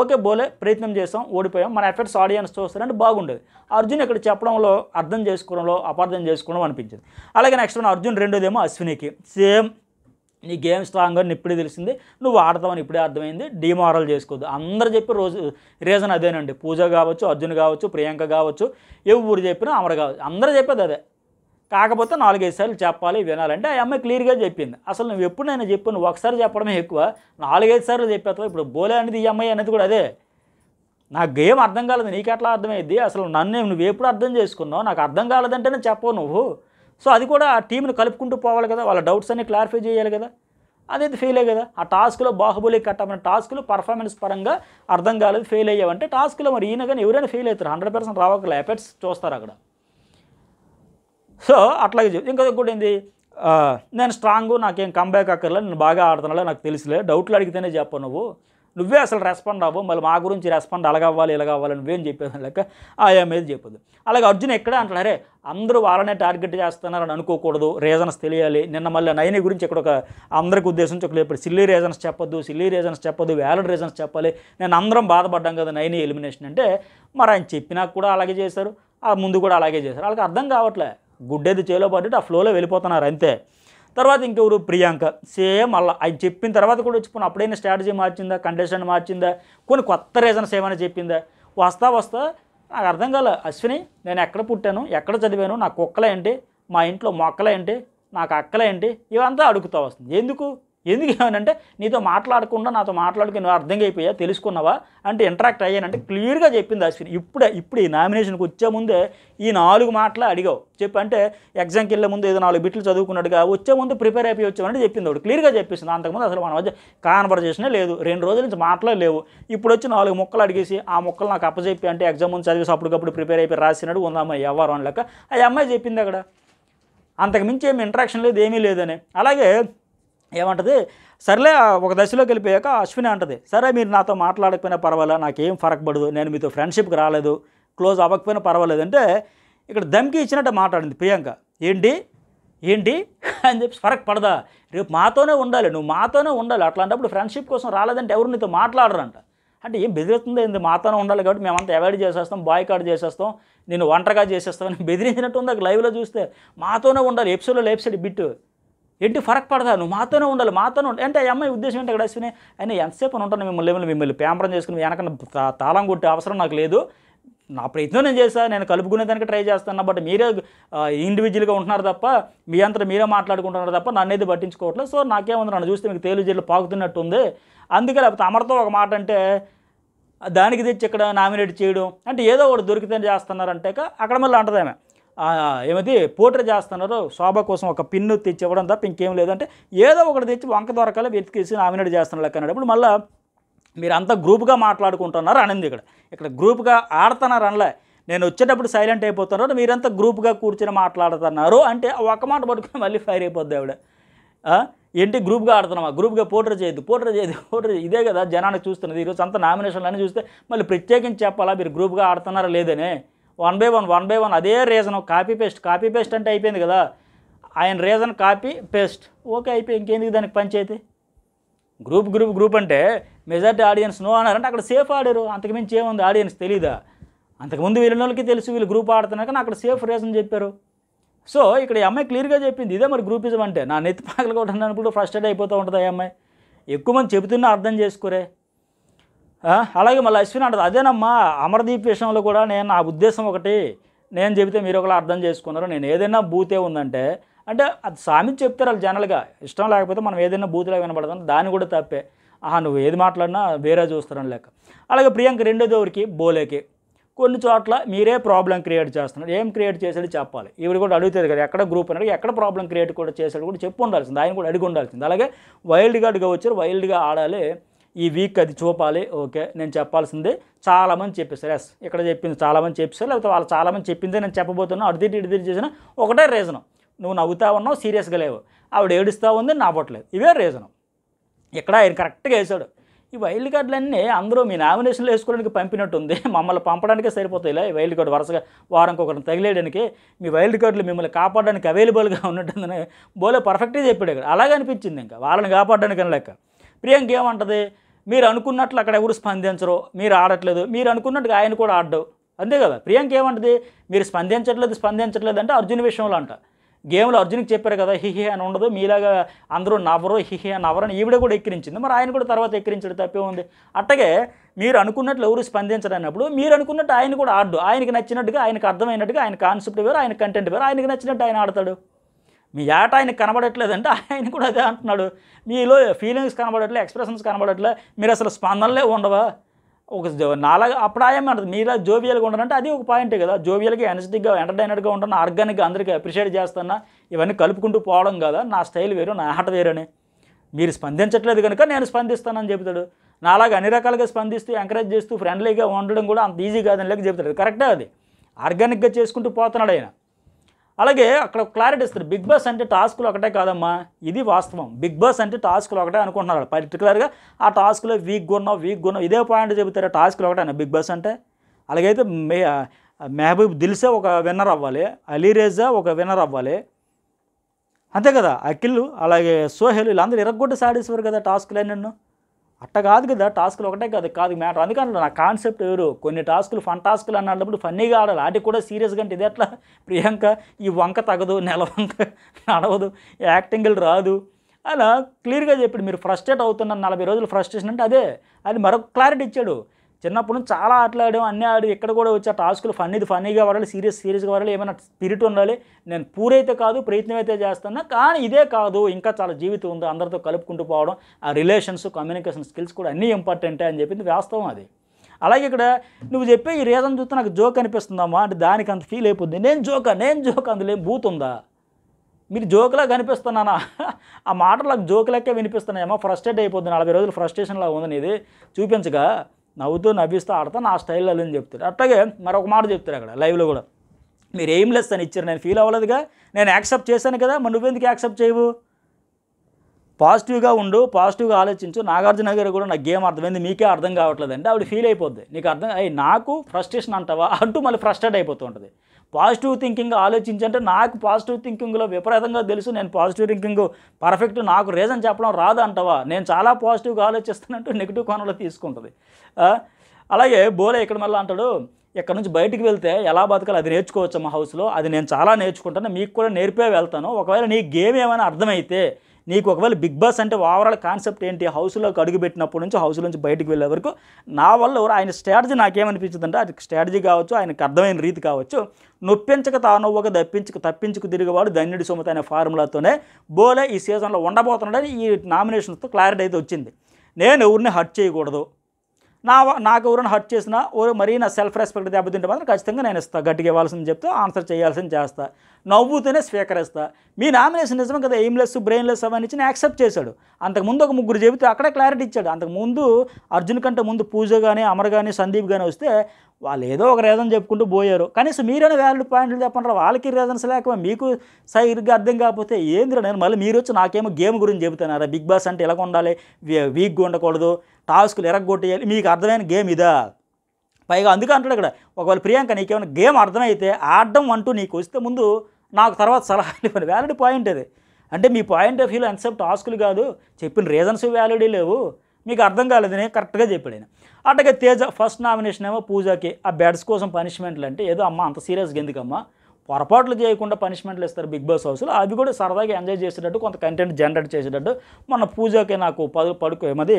ఓకే బోలే ప్రయత్నం చేసాం ఓడిపోయాం మన ఎఫెక్ట్స్ ఆడియన్స్ చూస్తారంటే బాగుండేది. అర్జున్ ఇక్కడ చెప్పడంలో అర్థం చేసుకోవడంలో అపార్థం చేసుకోవడం అనిపించింది. అలాగే నెక్స్ట్ మన అర్జున్ రెండోదేమో అశ్వినికి. సేమ్ నీ గేమ్ స్ట్రాంగ్ అని ఇప్పుడే తెలిసింది. నువ్వు ఆడతావని ఇప్పుడే అర్థమైంది. డిమారల్ చేసుకోవద్దు. అందరు చెప్పి రోజు రీజన్ అదేనండి. పూజ కావచ్చు అర్జున్ కావచ్చు ప్రియాంక కావచ్చు ఎవరు చెప్పినా అమర కావచ్చు. అందరూ చెప్పేది అదే. కాకపోతే నాలుగైదు సార్లు చెప్పాలి వినాలంటే ఆ అమ్మాయి క్లియర్గా చెప్పింది. అసలు నువ్వు ఎప్పుడు నేను చెప్పు నువ్వు ఒకసారి చెప్పడమే ఎక్కువ. నాలుగైదు సార్లు చెప్పేస్తావు. ఇప్పుడు బోలే అనేది ఈ అమ్మాయి అనేది కూడా అదే. నాకు గేమ్ అర్థం కాలేదు. నీకు ఎట్లా అర్థమైంది అసలు నన్ను నువ్వు ఎప్పుడు అర్థం చేసుకున్నావు? నాకు అర్థం కాలేదంటేనే చెప్పవు నువ్వు. సో అది కూడా ఆ టీంని కలుపుకుంటూ పోవాలి కదా వాళ్ళ డౌట్స్ అన్ని క్లారిఫై చేయాలి కదా. అదైతే ఫెయిల్ అయ్యే కదా? ఆ టాస్క్లో బాహుబలి కట్టమని టాస్క్లు పర్ఫార్మెన్స్ పరంగా అర్థం కాలేదు ఫెయిల్ అయ్యావంటే టాస్క్లో మరి ఈయన కానీ ఎవరైనా ఫెయిల్ అవుతారు. హండ్రెడ్ పర్సెంట్ రావక్కల ఎఫెక్ట్స్ చూస్తారు అక్కడ. సో అట్లాగే ఇంకా కూడా ఏంది? నేను స్ట్రాంగ్ నాకేం కంబ్యాక్ అక్కర్లే నేను బాగా ఆడుతున్నా నాకు తెలుసులే డౌట్లు అడిగితేనే చెప్పు నువ్వు. నువ్వే అసలు రెస్పాండ్ అవ్వవు మళ్ళీ మా గురించి రెస్పాండ్ అలాగవ్వాలి ఇలాగవ్వాలి నువ్వేం చెప్పేది లెక్క ఆయా మీద చెప్పదు అలాగే అర్జున్ ఎక్కడే అంటాడు అరే అందరూ వాళ్ళనే టార్గెట్ చేస్తున్నారని అనుకోకూడదు రీజన్స్ తెలియాలి. నిన్న మళ్ళీ నైని గురించి ఇక్కడ ఒక అందరికి ఉద్దేశించి ఒక ఇప్పుడు సిల్లీ రీజన్స్ చెప్పొద్దు సిల్లీ రీజన్స్ చెప్పొద్దు వ్యాలిడ్ రీజన్స్ చెప్పాలి. నేను అందరం బాధపడ్డాం కదా నైని ఎలిమినేషన్ అంటే మరి ఆయన చెప్పినా కూడా అలాగే చేశారు ఆ ముందు కూడా అలాగే చేశారు. వాళ్ళకి అర్థం కావట్లే. గుడ్డేది చేలో పడ్డట్టు ఆ ఫ్లోలో వెళ్ళిపోతున్నారు అంతే. తర్వాత ఇంకెవరు? ప్రియాంక. సేమ్ మళ్ళీ ఆయన చెప్పిన తర్వాత కూడా వచ్చిపోయిన అప్పుడైనా స్ట్రాటజీ మార్చిందా? కండిషన్ మార్చిందా? కొన్ని కొత్త రీజన్స్ ఏమైనా చెప్పిందా? వస్తా వస్తా. నాకు అర్థం కాలే. అశ్విని నేను ఎక్కడ పుట్టాను? ఎక్కడ చదివాను? నా కుక్కలేంటి? మా ఇంట్లో మొక్కలేంటి? నాకు అక్కలేంటి? ఇవంతా అడుగుతూ వస్తుంది. ఎందుకు? ఎందుకు ఏమనంటే నీతో మాట్లాడకుండా నాతో మాట్లాడుకుని నువ్వు అర్థం తెలుసుకున్నావా అంటే ఇంటరాక్ట్ అయ్యానంటే క్లియర్గా చెప్పింది అశ్విని ఇప్పుడే ఇప్పుడు ఈ నామినేషన్కి వచ్చే ముందే ఈ నాలుగు మాటలు అడిగావు. చెప్పి అంటే ఎగ్జామ్కి వెళ్ళే ముందు ఏదో నాలుగు బిట్లు చదువుకున్నట్టుగా వచ్చే ముందు ప్రిపేర్ అయిపోయి వచ్చామంటే చెప్పింది ఒకటి క్లియర్గా చెప్పేసింది. అంతకుముందు అసలు మన మధ్య కాన్వర్జేషనే లేదు. రెండు రోజుల నుంచి మాటలే లేవు. ఇప్పుడు వచ్చి నాలుగు ముక్కలు అడిగేసి ఆ ముక్కలు నాకు అప్పచెప్పి అంటే ఎగ్జామ్ ముందు చదివేసి అప్పటికప్పుడు ప్రిపేర్ అయిపోయి రాసినాడు ఉందమ్మా ఎవరు అని లెక్క ఆ అమ్మాయి చెప్పింది అక్కడ. అంతకుమించి ఏమి ఇంట్రాక్షన్ లేదు ఏమీ లేదని. అలాగే ఏమంటది? సర్లే ఒక దశలోకి వెళ్ళిపోయాక అశ్విని అంటది సరే మీరు నాతో మాట్లాడకపోయినా పర్వాలేదు నాకేం ఫరక్ పడదు నేను మీతో ఫ్రెండ్షిప్కి రాలేదు క్లోజ్ అవ్వకపోయినా పర్వాలేదు. అంటే ఇక్కడ దమ్కి ఇచ్చినట్టు మాట్లాడింది ప్రియాంక. ఏంటి? ఏంటి? అని చెప్పి ఫరక్ పడదా? రేపు మాతోనే ఉండాలి నువ్వు మాతోనే ఉండాలి అట్లాంటప్పుడు ఫ్రెండ్షిప్ కోసం రాలేదంటే ఎవరు నీతో మాట్లాడరంట. అంటే ఏం బెదిరిస్తుంది ఏంది? మాతోనే ఉండాలి కాబట్టి మేమంతా అవాయిడ్ చేసేస్తాం బాయ్ చేసేస్తాం నేను ఒంటరిగా చేసేస్తామని బెదిరించినట్టు ఉంది లైవ్లో చూస్తే మాతోనే ఉండాలి ఎపిసోడ్లో ఎపిసోడ్ బిట్టు. ఏంటి ఫరక్ పడదా? నువ్వు మాతోనే ఉండాలి మాతోనే ఉండాలి. అంటే ఆ అమ్మాయి ఉద్దేశం ఏంటి అక్కడ అశ్విని? ఆయన ఎంతసేపు ఉంటాను మిమ్మల్ని మిమ్మల్ని మిమ్మల్ని పేంపరం చేసుకుని వెనకన తా- తాళం కొట్టే అవసరం నాకు లేదు. నా ప్రయత్నం నేను చేశాను నేను కలుపుకునే దానికి ట్రై చేస్తాను బట్ మీరే ఇండివిజువల్గా ఉంటున్నారు తప్ప మీ అంతా మీరే మాట్లాడుకుంటున్నారు తప్ప నన్ను అయితే పట్టించుకోవట్లేదు. సో నాకేముంది నన్ను చూస్తే మీకు తేలు జిల్లు పాకుతున్నట్టు ఉంది. అందుకే లేకపోతే అమరతో ఒక మాట అంటే దానికి తెచ్చి ఇక్కడ నామినేట్ చేయడం. అంటే ఏదో ఒకటి దొరికితే చేస్తున్నారంటే అక్కడ మళ్ళీ అంటదేమే. ఆమె ఏమది పోటర్ చేస్తున్నారు. శోభ కోసం ఒక పిన్ను తెచ్చి ఇవ్వడం తప్ప ఇంకేం లేదంటే ఏదో ఒకటి తెచ్చి వంక దొరకాలి వెతికేసి నామినేట్ చేస్తున్నారు లెక్క అన్నప్పుడు మళ్ళీ మీరు అంతా గ్రూప్గా మాట్లాడుకుంటున్నారు అనింది ఇక్కడ. ఇక్కడ గ్రూప్గా ఆడుతున్నారు అనలే. నేను వచ్చేటప్పుడు సైలెంట్ అయిపోతున్నారు. మీరంతా గ్రూప్గా కూర్చొని మాట్లాడుతున్నారు అంటే ఒక మాట పట్టుకుని మళ్ళీ ఫైర్ అయిపోద్ది ఆవిడ. ఏంటి గ్రూప్గా ఆడుతున్నామా గ్రూప్గా పోటర్ చేయొద్దు పోటర్ చేయదు పోటర్ ఇదే కదా జనానికి చూస్తున్నది. ఈరోజు అంతా నామినేషన్లు అని చూస్తే మళ్ళీ ప్రత్యేకించి చెప్పాలా? మీరు గ్రూప్గా ఆడుతున్నారా లేదనే? One by one one by one అదే reason copy paste copy paste అంటే అయిపోయింది కదా. ఆయన రీజన్ కాపీ పేస్ట్ ఓకే అయిపోయి ఇంకేందుకు దానికి పంచాయితీ గ్రూప్ గ్రూప్ గ్రూప్ అంటే మెజార్టీ ఆడియన్స్ నో అన్నారంటే అక్కడ సేఫ్ ఆడారు. అంతకుమించి ఏముంది ఆడియన్స్ తెలీదా? అంతకుముందు వీళ్ళ వాళ్ళకి తెలుసు వీళ్ళు గ్రూప్ ఆడుతున్నారు కానీ అక్కడ సేఫ్ రీజన్ చెప్పారు. సో ఇక్కడ ఈ అమ్మాయి క్లియర్గా చెప్పింది ఇదే మరి గ్రూపిజం అంటే. నా నెత్తి పగలు కొట్టినప్పుడు ఫ్రస్ట్రేట్ అయిపోతూ ఉంటుంది ఆ అమ్మాయి. ఎక్కువ మంది చెబుతున్నా అర్థం చేసుకోరే. అలాగే మళ్ళీ అశ్విన్ అంటది అదేనమ్మా అమర్దీప్ విషయంలో కూడా నేను నా ఉద్దేశం ఒకటి నేను చెబితే మీరు ఒకలా అర్థం చేసుకున్నారు నేను ఏదైనా బూతే ఉందంటే అంటే అది సామెత చెప్తారు వాళ్ళు జనరల్గా. ఇష్టం లేకపోతే మనం ఏదైనా బూతులా వినపడదాం దాన్ని కూడా తప్పే. ఆహా నువ్వు ఏది మాట్లాడినా వేరే చూస్తారని లెక్క. అలాగే ప్రియాంక రెండో ఎవరికి? బోలేకి. కొన్ని చోట్ల మీరే ప్రాబ్లం క్రియేట్ చేస్తున్నారు. ఏం క్రియేట్ చేసాడు చెప్పాలి. ఈవిడ కూడా అడుగుతుంది కదా ఎక్కడ గ్రూప్ అన్నాడు ఎక్కడ ప్రాబ్లం క్రియేట్ కూడా చేశాడు కూడా చెప్పు ఉండాల్సింది. ఆయన కూడా అడిగి ఉండాల్సింది. అలాగే వైల్డ్ గార్డ్గా వచ్చారు వైల్డ్గా ఆడాలి. ఈ వీక్ అది చూపాలి. ఓకే నేను చెప్పాల్సిందే. చాలామంది చెప్పేశారు. ఎస్ ఇక్కడ చెప్పింది చాలామంది చెప్పేశారు. లేకపోతే వాళ్ళు చాలామంది చెప్పిందే నేను చెప్పబోతున్నా. అడిది ఇడిది చేసిన ఒకటే రీజను నువ్వు నవ్వుతా ఉన్నావు సీరియస్గా లేవు. ఆవిడ ఏడుస్తూ ఉంది నవ్వట్లేదు. ఇవే రీజను ఇక్కడ ఆయన కరెక్ట్గా వేశాడు. ఈ వైల్డ్ కార్డులన్నీ అందరూ మీ నామినేషన్లు వేసుకోవడానికి పంపినట్టుంది. <laughs> మమ్మల్ని పంపడానికే సరిపోతాయి ఈ వైల్డ్ కార్డు వరుసగా వారంకి ఒకరిని తగిలేయడానికి మీ వైల్డ్ కార్డులు మిమ్మల్ని కాపాడడానికి అవైలబుల్గా ఉన్నట్టుందని బోలే పర్ఫెక్ట్గా చెప్పాడు ఇక్కడ. అలాగే అనిపించింది ఇంకా. వాళ్ళని కాపాడడానికి అని లెక్క. ప్రియాంక ఏమంటది? మీరు అనుకున్నట్లు అక్కడ ఎవరు స్పందించరు మీరు ఆడట్లేదు. మీరు అనుకున్నట్టుగా ఆయన కూడా ఆడడు. అంతే కదా? ప్రియాంక ఏమంటది? మీరు స్పందించట్లేదు స్పందించట్లేదు అంటే అర్జున్ విషయంలో అంట. గేమ్లో అర్జున్కి చెప్పారు కదా హిహి అని ఉండదు మీలాగా అందరూ నవ్వరు హిహి అని నవ్వరని ఈవిడ కూడా ఎక్కిరించింది. మరి ఆయన కూడా తర్వాత ఎక్కిరించడం తప్పే ఉంది. అట్టగే మీరు అనుకున్నట్లు ఎవరు స్పందించరు అన్నప్పుడు మీరు అనుకున్నట్టు ఆయన కూడా ఆడు ఆయనకి నచ్చినట్టుగా ఆయనకు అర్థమైనట్టుగా ఆయన కాన్సెప్ట్ వేరు ఆయన కంటెంట్ వేరు. ఆయనకి నచ్చినట్టు ఆయన ఆడతాడు. మీ ఆట ఆయనకు కనబడట్లేదంటే ఆయన కూడా అదే అంటున్నాడు. మీలో ఫీలింగ్స్ కనబడట్లే ఎక్స్ప్రెషన్స్ కనబడట్లే మీరు అసలు స్పందనలే ఉండవా? ఒక జో- నాలాగా అప్పుడు ఆయన అంటది మీలా జోవియల్గా ఉండాలంటే అది ఒక పాయింటే కదా. జోవియల్గా ఎనర్జెటిక్గా ఎంటర్టైనర్గా ఉంటాను ఆర్గానిక్గా అందరికీ అప్రిషియేట్ చేస్తున్నా ఇవన్నీ కలుపుకుంటూ పోవడం కదా? నా స్టైల్ వేరు నా ఆట వేరని. మీరు స్పందించట్లేదు కనుక నేను స్పందిస్తానని చెబుతాడు. నాలాగా అన్ని రకాలుగా స్పందిస్తూ ఎంకరేజ్ చేస్తూ ఫ్రెండ్లీగా ఉండడం కూడా అంత ఈజీ కాదని లేక చెబుతాడు. కరెక్టే అది. ఆర్గానిక్గా చేసుకుంటూ పోతున్నాడు ఆయన. అలాగే అక్కడ క్లారిటీ ఇస్తారు బిగ్ బాస్ అంటే టాస్కులు ఒకటే కాదమ్మా. ఇది వాస్తవం. బిగ్ బాస్ అంటే టాస్కులు ఒకటే అనుకుంటున్నారు. పర్టికులర్గా ఆ టాస్క్లో వీక్ ఉన్నావు వీక్ ఉన్నావు. ఇదే పాయింట్ చెబుతారు. టాస్కులు ఒకటే బిగ్ బాస్ అంటే? అలాగైతే మే మెహబూబ్ దిల్సే ఒక విన్నర్ అవ్వాలి. అలీరేజా ఒక విన్నర్ అవ్వాలి. అంతే కదా? అఖిల్ అలాగే సోహెల్ వీళ్ళందరూ ఇరగొట్టి సాడేసేవారు కదా టాస్క్లు నన్ను అట్ట కాదు కదా టాస్కులు ఒకటే కాదు కాదు మ్యాటర్. అందుకని నా కాన్సెప్ట్ ఎవరు కొన్ని టాస్కులు ఫన్ టాస్కులు అన్నప్పుడు ఫన్నీగా ఆడాలి. వాటికి కూడా సీరియస్గా అంటే ఇది ఎట్లా ప్రియాంక ఈ వంక తగదు నెల వంక నడవదు యాక్టింగ్లు రాదు. అలా క్లియర్గా చెప్పాడు మీరు ఫ్రస్ట్రేట్ అవుతున్న నలభై రోజులు ఫ్రస్ట్రేషన్ అంటే అదే. అది మరొక క్లారిటీ ఇచ్చాడు. చిన్నప్పుడు నుంచి చాలా ఆటలు ఆడాం అన్నీ ఆడి ఇక్కడ కూడా వచ్చే టాస్కులు ఫన్నీది ఫన్నీగా వాడాలి సీరియస్ సీరియస్గా వాడాలి ఏమైనా స్పిరిట్ ఉండాలి. నేను పూరైతే కాదు ప్రయత్నం అయితే చేస్తున్నా కానీ ఇదే కాదు ఇంకా చాలా జీవితం ఉంది అందరితో కలుపుకుంటూ పోవడం ఆ రిలేషన్స్ కమ్యూనికేషన్ స్కిల్స్ కూడా అన్నీ ఇంపార్టెంటే అని చెప్పింది వాస్తవం అది. అలాగే ఇక్కడ నువ్వు చెప్పే ఈ రీజన్ చూస్తే నాకు జోక్ అనిపిస్తుందమ్మా అంటే దానికి అంత ఫీల్ అయిపోతుంది నేను జోకా నేను జోక్ అందులో బూతుందా బూత్ ఉందా? మీరు జోకులా కనిపిస్తున్నానా ఆ మాటలు నాకు జోకులకే వినిపిస్తున్నాయమ్మా ఫ్రస్ట్రేట్ అయిపోద్ది నలభై రోజులు ఫ్రస్ట్రేషన్లా ఉందని ఇది చూపించగా నవ్వుతూ నవ్విస్తూ ఆడతా నా స్టైల్ అని చెప్తారు అట్లాగే మరొక మాట చెప్తారు అక్కడ లైవ్లో కూడా. మీరు ఏం లెస్ అని ఇచ్చారు నేను ఫీల్ అవ్వలేదుగా? నేను యాక్సెప్ట్ చేశాను కదా మరి నువ్వెందుకు యాక్సెప్ట్ చేయవు? పాజిటివ్గా ఉండు పాజిటివ్గా ఆలోచించు. నాగార్జున గారు కూడా నా గేమ్ అర్థమైంది మీకే అర్థం కావట్లేదు అంటే ఆవిడ ఫీల్ అయిపోద్ది. నీకు అర్థం అయ్యి నాకు ఫ్రస్ట్రేషన్ అంటావా? అంటూ మళ్ళీ ఫ్రస్ట్రేట్ అయిపోతూ ఉంటుంది. పాజిటివ్ థింకింగ్ ఆలోచించంటే నాకు పాజిటివ్ థింకింగ్లో విపరీతంగా తెలుసు నేను పాజిటివ్ థింకింగ్ పర్ఫెక్ట్ నాకు రీజన్ చెప్పడం రాదు అంటావా? నేను చాలా పాజిటివ్గా ఆలోచిస్తానంటూ నెగిటివ్ కోణంలో తీసుకుంటుంది. అలాగే బోలే ఇక్కడ మళ్ళీ అంటాడు ఇక్కడ నుంచి బయటికి వెళ్తే ఎలా బతకాలి అది నేర్చుకోవచ్చు మా హౌస్లో అది నేను చాలా నేర్చుకుంటాను మీకు కూడా నేర్పే వెళ్తాను ఒకవేళ నీ గేమ్ ఏమైనా అర్థమైతే నీకు ఒకవేళ బిగ్ బాస్ అంటే ఓవరాల్ కాన్సెప్ట్ ఏంటి? హౌస్లోకి అడుగుపెట్టినప్పటి నుంచి హౌస్ నుంచి బయటకు వెళ్ళే వరకు నా వల్ల ఆయన స్ట్రాటజీ నాకేమనిపించిందంటే అది స్ట్రాటజీ కావచ్చు ఆయనకు అర్థమైన రీతి కావచ్చు. నొప్పించక తానవ్వక తప్పించక తప్పించుకు తిరిగేవాడు ధన్యుడి సుమత అనే ఫార్ములాతోనే బోలే ఈ సీజన్లో ఉండబోతున్నాడని ఈ నామినేషన్స్తో క్లారిటీ అయితే వచ్చింది. నేను ఎవరిని హర్ట్ చేయకూడదు. నా నాకు ఎవరైనా హర్ట్ చేసినా ఓ మరీ నా సెల్ఫ్ రెస్పెక్ట్ దెబ్బతింటే మాత్రం ఖచ్చితంగా నేను ఇస్తాను గట్టిగా ఇవ్వాల్సింది చెప్తే ఆన్సర్ చేయాల్సింది చేస్తా. నవ్వుతూనే స్వీకరిస్తా. మీ నామినేషన్ నిజమే కదా ఎయిమ్లెస్ బ్రెయిన్లెస్ అవన్నీ ఇచ్చి యాక్సెప్ట్ చేశాడు. అంతకుముందు ఒక ముగ్గురు చెబితే అక్కడే క్లారిటీ ఇచ్చాడు. అంతకుముందు అర్జున్ కంటే ముందు పూజ కానీ అమర్ కానీ సందీప్ కానీ వస్తే వాళ్ళు ఏదో ఒక రీజన్ చెప్పుకుంటూ పోయారు. కనీసం మీరైనా వ్యాలిడ్ పాయింట్లు చెప్పండి వాళ్ళకి రీజన్స్ లేకపోతే మీకు సరిగ్గా అర్థం కాకపోతే ఏందిరా నేను మళ్ళీ మీరు వచ్చి నాకేమో గేమ్ గురించి చెబుతున్నారా బిగ్ బాస్ అంటే ఎలా ఉండాలి వీక్గా ఉండకూడదు టాస్కులు ఎరగొట్టేయాలి మీకు అర్థమైన గేమ్ ఇదా? పైగా అందుకే అంటాడు ఇక్కడ ఒకవేళ ప్రియాంక నీకేమైనా గేమ్ అర్థమైతే ఆడడం అంటూ నీకు వస్తే ముందు నాకు తర్వాత సలహా <laughs> ఇవ్వండి. వ్యాలిడ్ పాయింట్ అది. అంటే మీ పాయింట్ ఆఫ్ వ్యూలో ఎంతసేపు టాస్కులు కాదు చెప్పిన రీజన్స్ వ్యాలిడీ లేవు. మీకు అర్థం కాలేదని కరెక్ట్గా చెప్పాడు ఆయన. అట్టగా తేజ ఫస్ట్ నామినేషన్ ఏమో పూజకి ఆ బెడ్స్ కోసం పనిష్మెంట్లు అంటే ఏదో అమ్మ అంత సీరియస్గా ఎందుకమ్మా? పొరపాట్లు చేయకుండా పనిష్మెంట్లు ఇస్తారు బిగ్ బాస్ హౌస్లో. అవి కూడా సరదాగా ఎంజాయ్ చేసేటట్టు కొంత కంటెంట్ జనరేట్ చేసేటట్టు మొన్న పూజకి నాకు పదు పడుకో ఏమది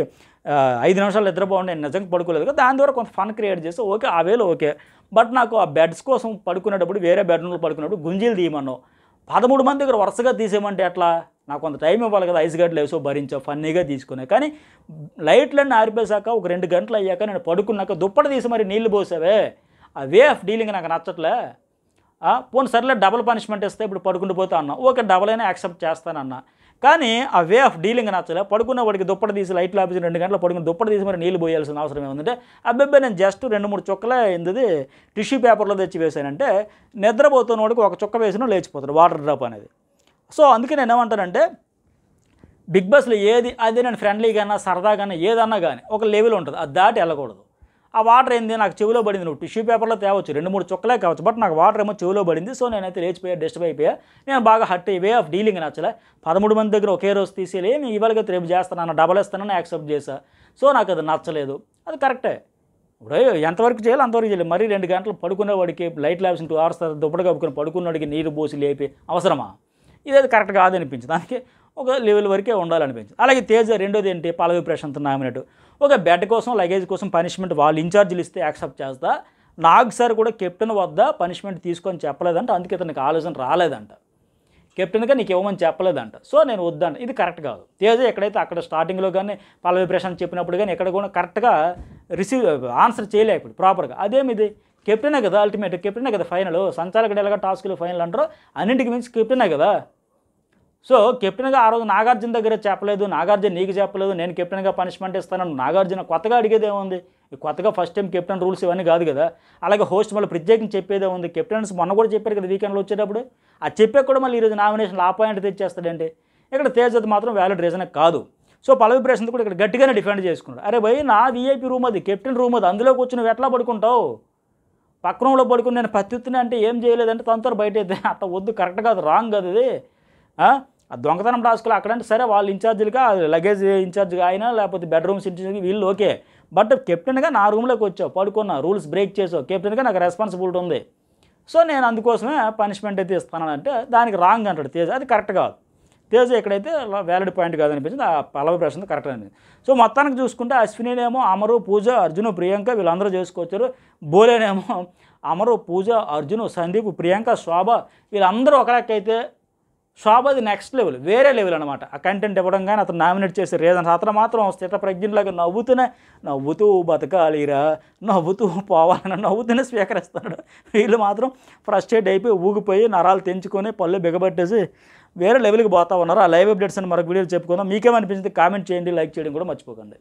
ఐదు నిమిషాలు నిద్ర బాగుండే నిజంగా పడుకోలేదు కదా దాని ద్వారా కొంత ఫన్ క్రియేట్ చేసి ఓకే ఆ వేలో ఓకే. బట్ నాకు ఆ బెడ్స్ కోసం పడుకునేటప్పుడు వేరే బెడ్రూమ్లో పడుకున్నప్పుడు గుంజీలు తీయమన్నావు. పదమూడు మంది దగ్గర వరుసగా తీసేయమంటే ఎట్లా? నాకు కొంత టైం ఇవ్వాలి కదా ఐస్ గడ్డలు వేసో భరించో ఫన్నీగా తీసుకునే. కానీ లైట్లన్నీ ఆరిపేశాక ఒక రెండు గంటలు అయ్యాక నేను పడుకున్నాక దుప్పటి తీసి మరి నీళ్ళు పోసావే. ఆ వే ఆఫ్ డీలింగ్ నాకు నచ్చట్లే. ఆ, సర్లే డబుల్ పనిష్మెంట్ ఇస్తే ఇప్పుడు పడుకుంటూ పోతా అన్నా. ఓకే డబుల్ అయినా యాక్సెప్ట్ చేస్తానన్నా. కానీ ఆ వే ఆఫ్ డీలింగ్ నచ్చలే. పడుకున్న వాడికి దుప్పటి తీసి లైట్లు ఆపేసి రెండు గంటలు పడుకుని దుప్పటి తీసి మరి నీళ్ళు పోయాల్సిన అవసరం ఏముందంటే అబ్బాయి నేను జస్ట్ రెండు మూడు చుక్కలే ఏంది టిష్యూ పేపర్లో తెచ్చి వేసానంటే నిద్రపోతున్న వాడికి ఒక చుక్క వేసినా లేచిపోతాడు వాటర్ డ్రాప్ అనేది. సో అందుకే నేను ఏమంటానంటే బిగ్ బాస్లో ఏది అది నేను ఫ్రెండ్లీగానా సరదాగానా ఏదన్నా కానీ ఒక లెవెల్ ఉంటుంది. అది దాటి వెళ్ళకూడదు. ఆ వాటర్ ఏంది? నాకు చెవిలో పడింది నువ్వు టిష్యూ పేపర్లో తేవచ్చు. రెండు మూడు చుక్కలే కావచ్చు. బట్ నాకు వాటర్ ఏమో చెవిలో పడింది. సో నేనైతే లేచిపోయా డిస్టర్బ్ అయిపోయా. నేను బాగా హట్ వే ఆఫ్ డీలింగ్ నచ్చలే. పదమూడు మంది దగ్గర ఒకే రోజు తీసేలే నేను ఇవాళగా రేపు చేస్తాను డబల్ ఇస్తానని యాక్సెప్ట్ చేశా. సో నాకు అది నచ్చలేదు. అది కరెక్టే ఇప్పుడు ఎంతవరకు చేయాలి అంతవరకు చేయాలి. మరీ రెండు గంటలు పడుకునేవాడికి లైట్ ల్యాబ్స్ టూ అవర్స్ దుప్పటి కప్పుకొని పడుకున్నవాడికి నీరు పోసి లేపి అవసరమా? ఇదేది కరెక్ట్ కాదనిపించింది. దానికి ఒక లెవెల్ వరకే ఉండాలనిపించింది. అలాగే తేజ రెండోది ఏంటి? పల్లవి ప్రశాంత్ నామినేట్. ఒక బెడ్ కోసం లగేజ్ కోసం పనిష్మెంట్ వాళ్ళు ఇన్ఛార్జీలు ఇస్తే యాక్సెప్ట్ చేస్తా. నాగ్ సార్ కూడా కెప్టెన్ వద్ద పనిష్మెంట్ తీసుకొని చెప్పలేదంట. అందుకే ఇతనికి ఆలోచన రాలేదంట. కెప్టెన్గా నీకు ఇవ్వమని చెప్పలేదంట. సో నేను వద్దంట. ఇది కరెక్ట్ కాదు. తేజ ఎక్కడైతే అక్కడ స్టార్టింగ్లో కానీ పల్లవి ప్రశాంత్ చెప్పినప్పుడు కానీ ఎక్కడ కూడా కరెక్ట్గా రిసీవ్ ఆన్సర్ చేయలేకపోయి ప్రాపర్గా అదేమిది? కెప్టెనే కదా అల్టిమేట్ కెప్టెనే కదా ఫైనల్ సంచాలకుడు ఎలాగ టాస్క్లు ఫైనల్ అంటారో అన్నింటికి మించి కెప్టెనే కదా. సో కెప్టెన్గా ఆ రోజు నాగార్జున దగ్గర చెప్పలేదు నాగార్జున నీకు చెప్పలేదు నేను కెప్టెన్గా పనిష్మెంట్ ఇస్తానని నాగార్జున కొత్తగా అడిగేదే ఉంది కొత్తగా ఫస్ట్ టైం కెప్టెన్ రూల్స్ ఇవన్నీ కాదు కదా. అలాగే హోస్ట్ మళ్ళీ ప్రత్యేకించి చెప్పేదే ఉంది కెప్టెన్స్ మొన్న కూడా చెప్పారు కదా వీకెండ్లో వచ్చేటప్పుడు. అది చెప్పే కూడా మళ్ళీ ఈరోజు నామినేషన్ ఆ పాయింట్ తెచ్చేస్తాడంటే ఇక్కడ తేజత్ మాత్రం వ్యాలిడ్ రీజన్ కాదు. సో పల్లవి ప్రశ్న కూడా ఇక్కడ గట్టిగానే డిఫెండ్ చేసుకున్నాడు. అరే భయ్ నా వీఐపీ రూమ్ అది కెప్టెన్ రూమ్ అది అందులోకి వచ్చి నువ్వు ఎట్లా పడుకుంటావు? పక్క రూమ్లో పడుకుని నేను పత్తిత్తున్నా అంటే ఏం చేయలేదంటే తనతో బయట అయితే వద్దు కరెక్ట్ కాదు రాంగ్ కాదు అది ఆ? దొంగతనం టాస్కులు అక్కడంటే సరే వాళ్ళు ఇన్ఛార్జీలుగా లగేజ్ ఇన్ఛార్జ్గా అయినా లేకపోతే బెడ్రూమ్స్ ఇన్ఛార్జ్ వీళ్ళు ఓకే. బట్ కెప్టెన్గా నా రూమ్లోకి వచ్చావు పడుకున్నా రూల్స్ బ్రేక్ చేసావు కెప్టెన్గా నాకు రెస్పాన్సిబిలిటీ ఉంది. సో నేను అందుకోసమే పనిష్మెంట్ అయితే ఇస్తానంటే దానికి రాంగ్ అంటాడు తేజ్ అది కరెక్ట్ కాదు. తేజ ఎక్కడైతే వ్యాలిడ్ పాయింట్ కాదనిపించింది ఆ పల్లవ ప్రశ్న కరెక్ట్ అనిపించింది సో మొత్తానికి చూసుకుంటే అశ్వినినేమో అమరు పూజ అర్జును ప్రియాంక వీళ్ళందరూ చేసుకొచ్చారు. బోలేనేమో అమరు పూజ అర్జును సందీప్ ప్రియాంక శోభ వీళ్ళందరూ ఒకలాకైతే శోభది నెక్స్ట్ లెవెల్ వేరే లెవెల్ అనమాట ఆ కంటెంట్ ఇవ్వడం కానీ అతను నామినేట్ చేసే రీజన్స్ అతను మాత్రం స్థిత ప్రజ్ఞలాగా నవ్వుతూనే నవ్వుతూ బతకాలిరా నవ్వుతూ పోవాలని నవ్వుతూనే స్వీకరిస్తాడు వీళ్ళు మాత్రం ఫ్రస్ట్రేట్ అయిపోయి ఊగిపోయి నరాలు తెంచుకొని పళ్ళు బిగబట్టేసి వేరే లెవెల్కి పోతా ఉన్నారు. ఆ లైవ్ అప్డేట్స్ అని మరొక వీడియో చెప్పుకుందాం. మీకేమనిపించింది? కామెంట్ చేయండి. లైక్ చేయడం కూడా మర్చిపోకండి.